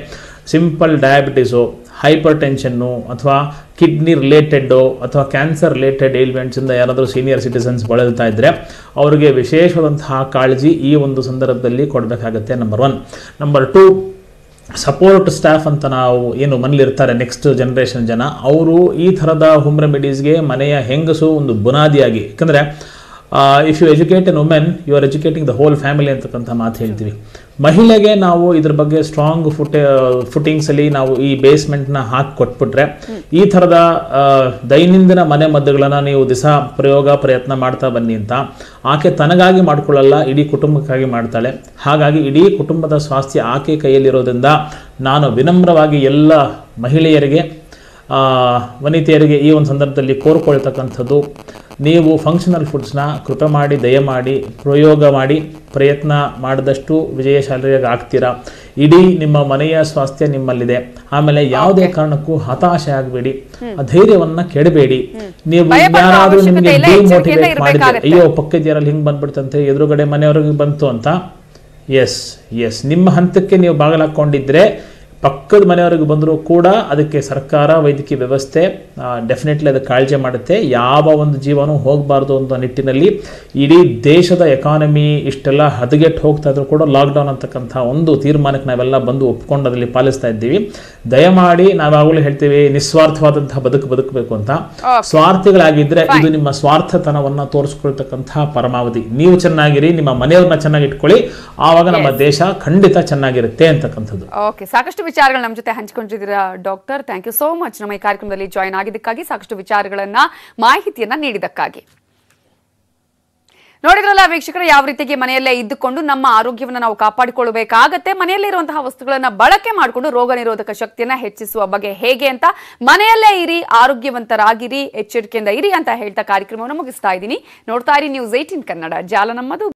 [SPEAKER 7] ಸಿಂಪಲ್ ಡಯಾಬಿಟಿಸು ಹೈಪರ್ ಟೆನ್ಷನ್ನು ಅಥವಾ ಕಿಡ್ನಿ ರಿಲೇಟೆಡ್ಡು ಅಥವಾ ಕ್ಯಾನ್ಸರ್ ರಿಲೇಟೆಡ್ ಏಲ್ಮೆಂಟ್ಸಿಂದ ಯಾರಾದರೂ ಸೀನಿಯರ್ ಸಿಟಿಸನ್ಸ್ ಬಳಲ್ತಾ ಇದ್ದರೆ ಅವರಿಗೆ ವಿಶೇಷವಾದಂತಹ ಕಾಳಜಿ ಈ ಒಂದು ಸಂದರ್ಭದಲ್ಲಿ ಕೊಡಬೇಕಾಗತ್ತೆ number one number two support staff ಅಂತ ನಾವು ಏನು ಮನೇಲಿರ್ತಾರೆ ನೆಕ್ಸ್ಟ್ ಜನರೇಷನ್ ಜನ, ಅವರು ಈ ಥರದ ಹೋಮ್ ರೆಮಿಡೀಸ್ಗೆ ಮನೆಯ ಹೆಂಗಸು ಒಂದು ಬುನಾದಿಯಾಗಿ, ಯಾಕಂದರೆ if you educate an woman you are educating the whole family ಅಂತಕ್ಕಂಥ ಮಾತು ಹೇಳ್ತೀವಿ. ಮಹಿಳೆಗೆ ನಾವು ಇದ್ರ ಬಗ್ಗೆ ಸ್ಟ್ರಾಂಗ್ ಫುಟ್ ಫುಟಿಂಗ್ಸಲ್ಲಿ ನಾವು ಈ ಬೇಸ್ಮೆಂಟ್ನ ಹಾಕಿ ಕೊಟ್ಬಿಟ್ರೆ ಈ ಥರದ ಆ, ದೈನಂದಿನ ಮನೆ ಮದ್ದುಗಳನ್ನು ನೀವು ದಿಸ ಪ್ರಯೋಗ ಪ್ರಯತ್ನ ಮಾಡ್ತಾ ಬನ್ನಿ ಅಂತ ಆಕೆ ತನಗಾಗಿ ಮಾಡ್ಕೊಳ್ಳಲ್ಲ ಇಡೀ ಕುಟುಂಬಕ್ಕಾಗಿ ಮಾಡ್ತಾಳೆ. ಹಾಗಾಗಿ ಇಡೀ ಕುಟುಂಬದ ಸ್ವಾಸ್ಥ್ಯ ಆಕೆ ಕೈಯಲ್ಲಿರೋದ್ರಿಂದ ನಾನು ವಿನಮ್ರವಾಗಿ ಎಲ್ಲ ಮಹಿಳೆಯರಿಗೆ ವನಿತೆಯರಿಗೆ ಈ ಒಂದು ಸಂದರ್ಭದಲ್ಲಿ ಕೋರ್ಕೊಳ್ತಕ್ಕಂಥದ್ದು ನೀವು ಫಂಕ್ಷನಲ್ ಫುಡ್ಸ್ನ ಕೃಪೆ ಮಾಡಿ ದಯಮಾಡಿ ಪ್ರಯೋಗ ಮಾಡಿ ಪ್ರಯತ್ನ ಮಾಡಿದಷ್ಟು ವಿಜಯಶಾಲಿಯಾಗಿ ಆಗ್ತೀರಾ ಇಡೀ ನಿಮ್ಮ ಮನೆಯ ಸ್ವಾಸ್ಥ್ಯ ನಿಮ್ಮಲ್ಲಿದೆ. ಆಮೇಲೆ ಯಾವುದೇ ಕಾರಣಕ್ಕೂ ಹತಾಶೆ ಆಗಬೇಡಿ. ಧೈರ್ಯವನ್ನ ಕೆಡಬೇಡಿ. ನೀವು ಯಾರಾದರೂ ನಿಮಗೆ ಡಿಮೋಟಿವೇಟ್ ಮಾಡಿದ್ರೆ ಅಯ್ಯೋ ಪಕ್ಕದ ಯಾರಲ್ಲಿ ಹಿಂಗೆ ಬಂದ್ಬಿಡ್ತಂತೆ ಎದುರುಗಡೆ ಮನೆಯವ್ರಿಗೆ ಬಂತು ಅಂತ? ಎಸ್ ಎಸ್ ನಿಮ್ಮ ಹಂತಕ್ಕೆ ನೀವು ಬಾಗಿಲಾಕೊಂಡಿದ್ರೆ ಪಕ್ಕದ ಮನೆಯವರಿಗೆ ಬಂದರೂ ಕೂಡ ಅದಕ್ಕೆ ಸರ್ಕಾರ ವೈದ್ಯಕೀಯ ವ್ಯವಸ್ಥೆ ಡೆಫಿನೆಟ್ಲಿ ಅದಕ್ಕೆ ಕಾಳಜಿ ಮಾಡುತ್ತೆ. ಯಾವ ಒಂದು ಜೀವನೂ ಹೋಗಬಾರ್ದು ಅಂತ ನಿಟ್ಟಿನಲ್ಲಿ ಇಡೀ ದೇಶದ ಎಕಾನಮಿ ಇಷ್ಟೆಲ್ಲ ಹದಗೆಟ್ಟು ಹೋಗ್ತಾ ಇದ್ರು ಕೂಡ ಲಾಕ್ಡೌನ್ ಅಂತಕ್ಕಂಥ ಒಂದು ತೀರ್ಮಾನಕ್ಕೆ ನಾವೆಲ್ಲ ಬಂದು ಒಪ್ಕೊಂಡು ಅದರಲ್ಲಿ ಪಾಲಿಸ್ತಾ ಇದ್ದೀವಿ. ದಯಮಾಡಿ ನಾವಾಗಲೂ ಹೇಳ್ತೀವಿ ನಿಸ್ವಾರ್ಥವಾದಂತಹ ಬದುಕು ಬದುಕಬೇಕು ಅಂತ. ಸ್ವಾರ್ಥಿಗಳಾಗಿದ್ದರೆ ಇದು ನಿಮ್ಮ ಸ್ವಾರ್ಥತನವನ್ನ ತೋರಿಸ್ಕೊಳ್ತಕ್ಕಂತಹ ಪರಮಾವಧಿ. ನೀವು ಚೆನ್ನಾಗಿರಿ ನಿಮ್ಮ ಮನೆಯವ್ರನ್ನ ಚೆನ್ನಾಗಿ ಇಟ್ಕೊಳ್ಳಿ ಆವಾಗ ನಮ್ಮ ದೇಶ ಖಂಡಿತ ಚೆನ್ನಾಗಿರುತ್ತೆ ಅಂತಕ್ಕಂಥದ್ದು.
[SPEAKER 1] ಓಕೆ ಸಾಕಷ್ಟು ವಿಚಾರಗಳು ನಮ್ಮ ಜೊತೆ ಹಂಚಿಕೊಂಡಿದ್ದೀರಾ doctor? Thank you so much ನಮ್ಮ ಈ ಕಾರ್ಯಕ್ರಮದಲ್ಲಿ ಜಾಯಿನ್ ಆಗಿದ್ದಕ್ಕಾಗಿ ಸಾಕಷ್ಟು ವಿಚಾರಗಳನ್ನ, ಮಾಹಿತಿಯನ್ನ ನೀಡಿದ್ದಕ್ಕಾಗಿ. ನೋಡಿದ್ರಲ್ಲ ವೀಕ್ಷಕರು, ಯಾವ ರೀತಿಗೆ ಮನೆಯಲ್ಲೇ ಇದ್ದುಕೊಂಡು ನಮ್ಮ ಆರೋಗ್ಯವನ್ನು ನಾವು ಕಾಪಾಡಿಕೊಳ್ಳಬೇಕಾಗತ್ತೆ. ಮನೆಯಲ್ಲಿರುವಂತಹ ವಸ್ತುಗಳನ್ನ ಬಳಕೆ ಮಾಡಿಕೊಂಡು ರೋಗ ನಿರೋಧಕ ಶಕ್ತಿಯನ್ನ ಹೆಚ್ಚಿಸುವ ಬಗ್ಗೆ ಹೇಗೆ ಅಂತ ಮನೆಯಲ್ಲೇ ಇರಿ, ಆರೋಗ್ಯವಂತರಾಗಿರಿ, ಎಚ್ಚರಿಕೆಯಿಂದ ಇರಿ ಅಂತ ಹೇಳ್ತಾ ಕಾರ್ಯಕ್ರಮವನ್ನು ಮುಗಿಸ್ತಾ ಇದ್ದೀನಿ. ನೋಡ್ತಾ ಇರಿ ನ್ಯೂಸ್ ಏಟೀನ್ ಕನ್ನಡ. ಜಾಲ ನಮ್ಮದು.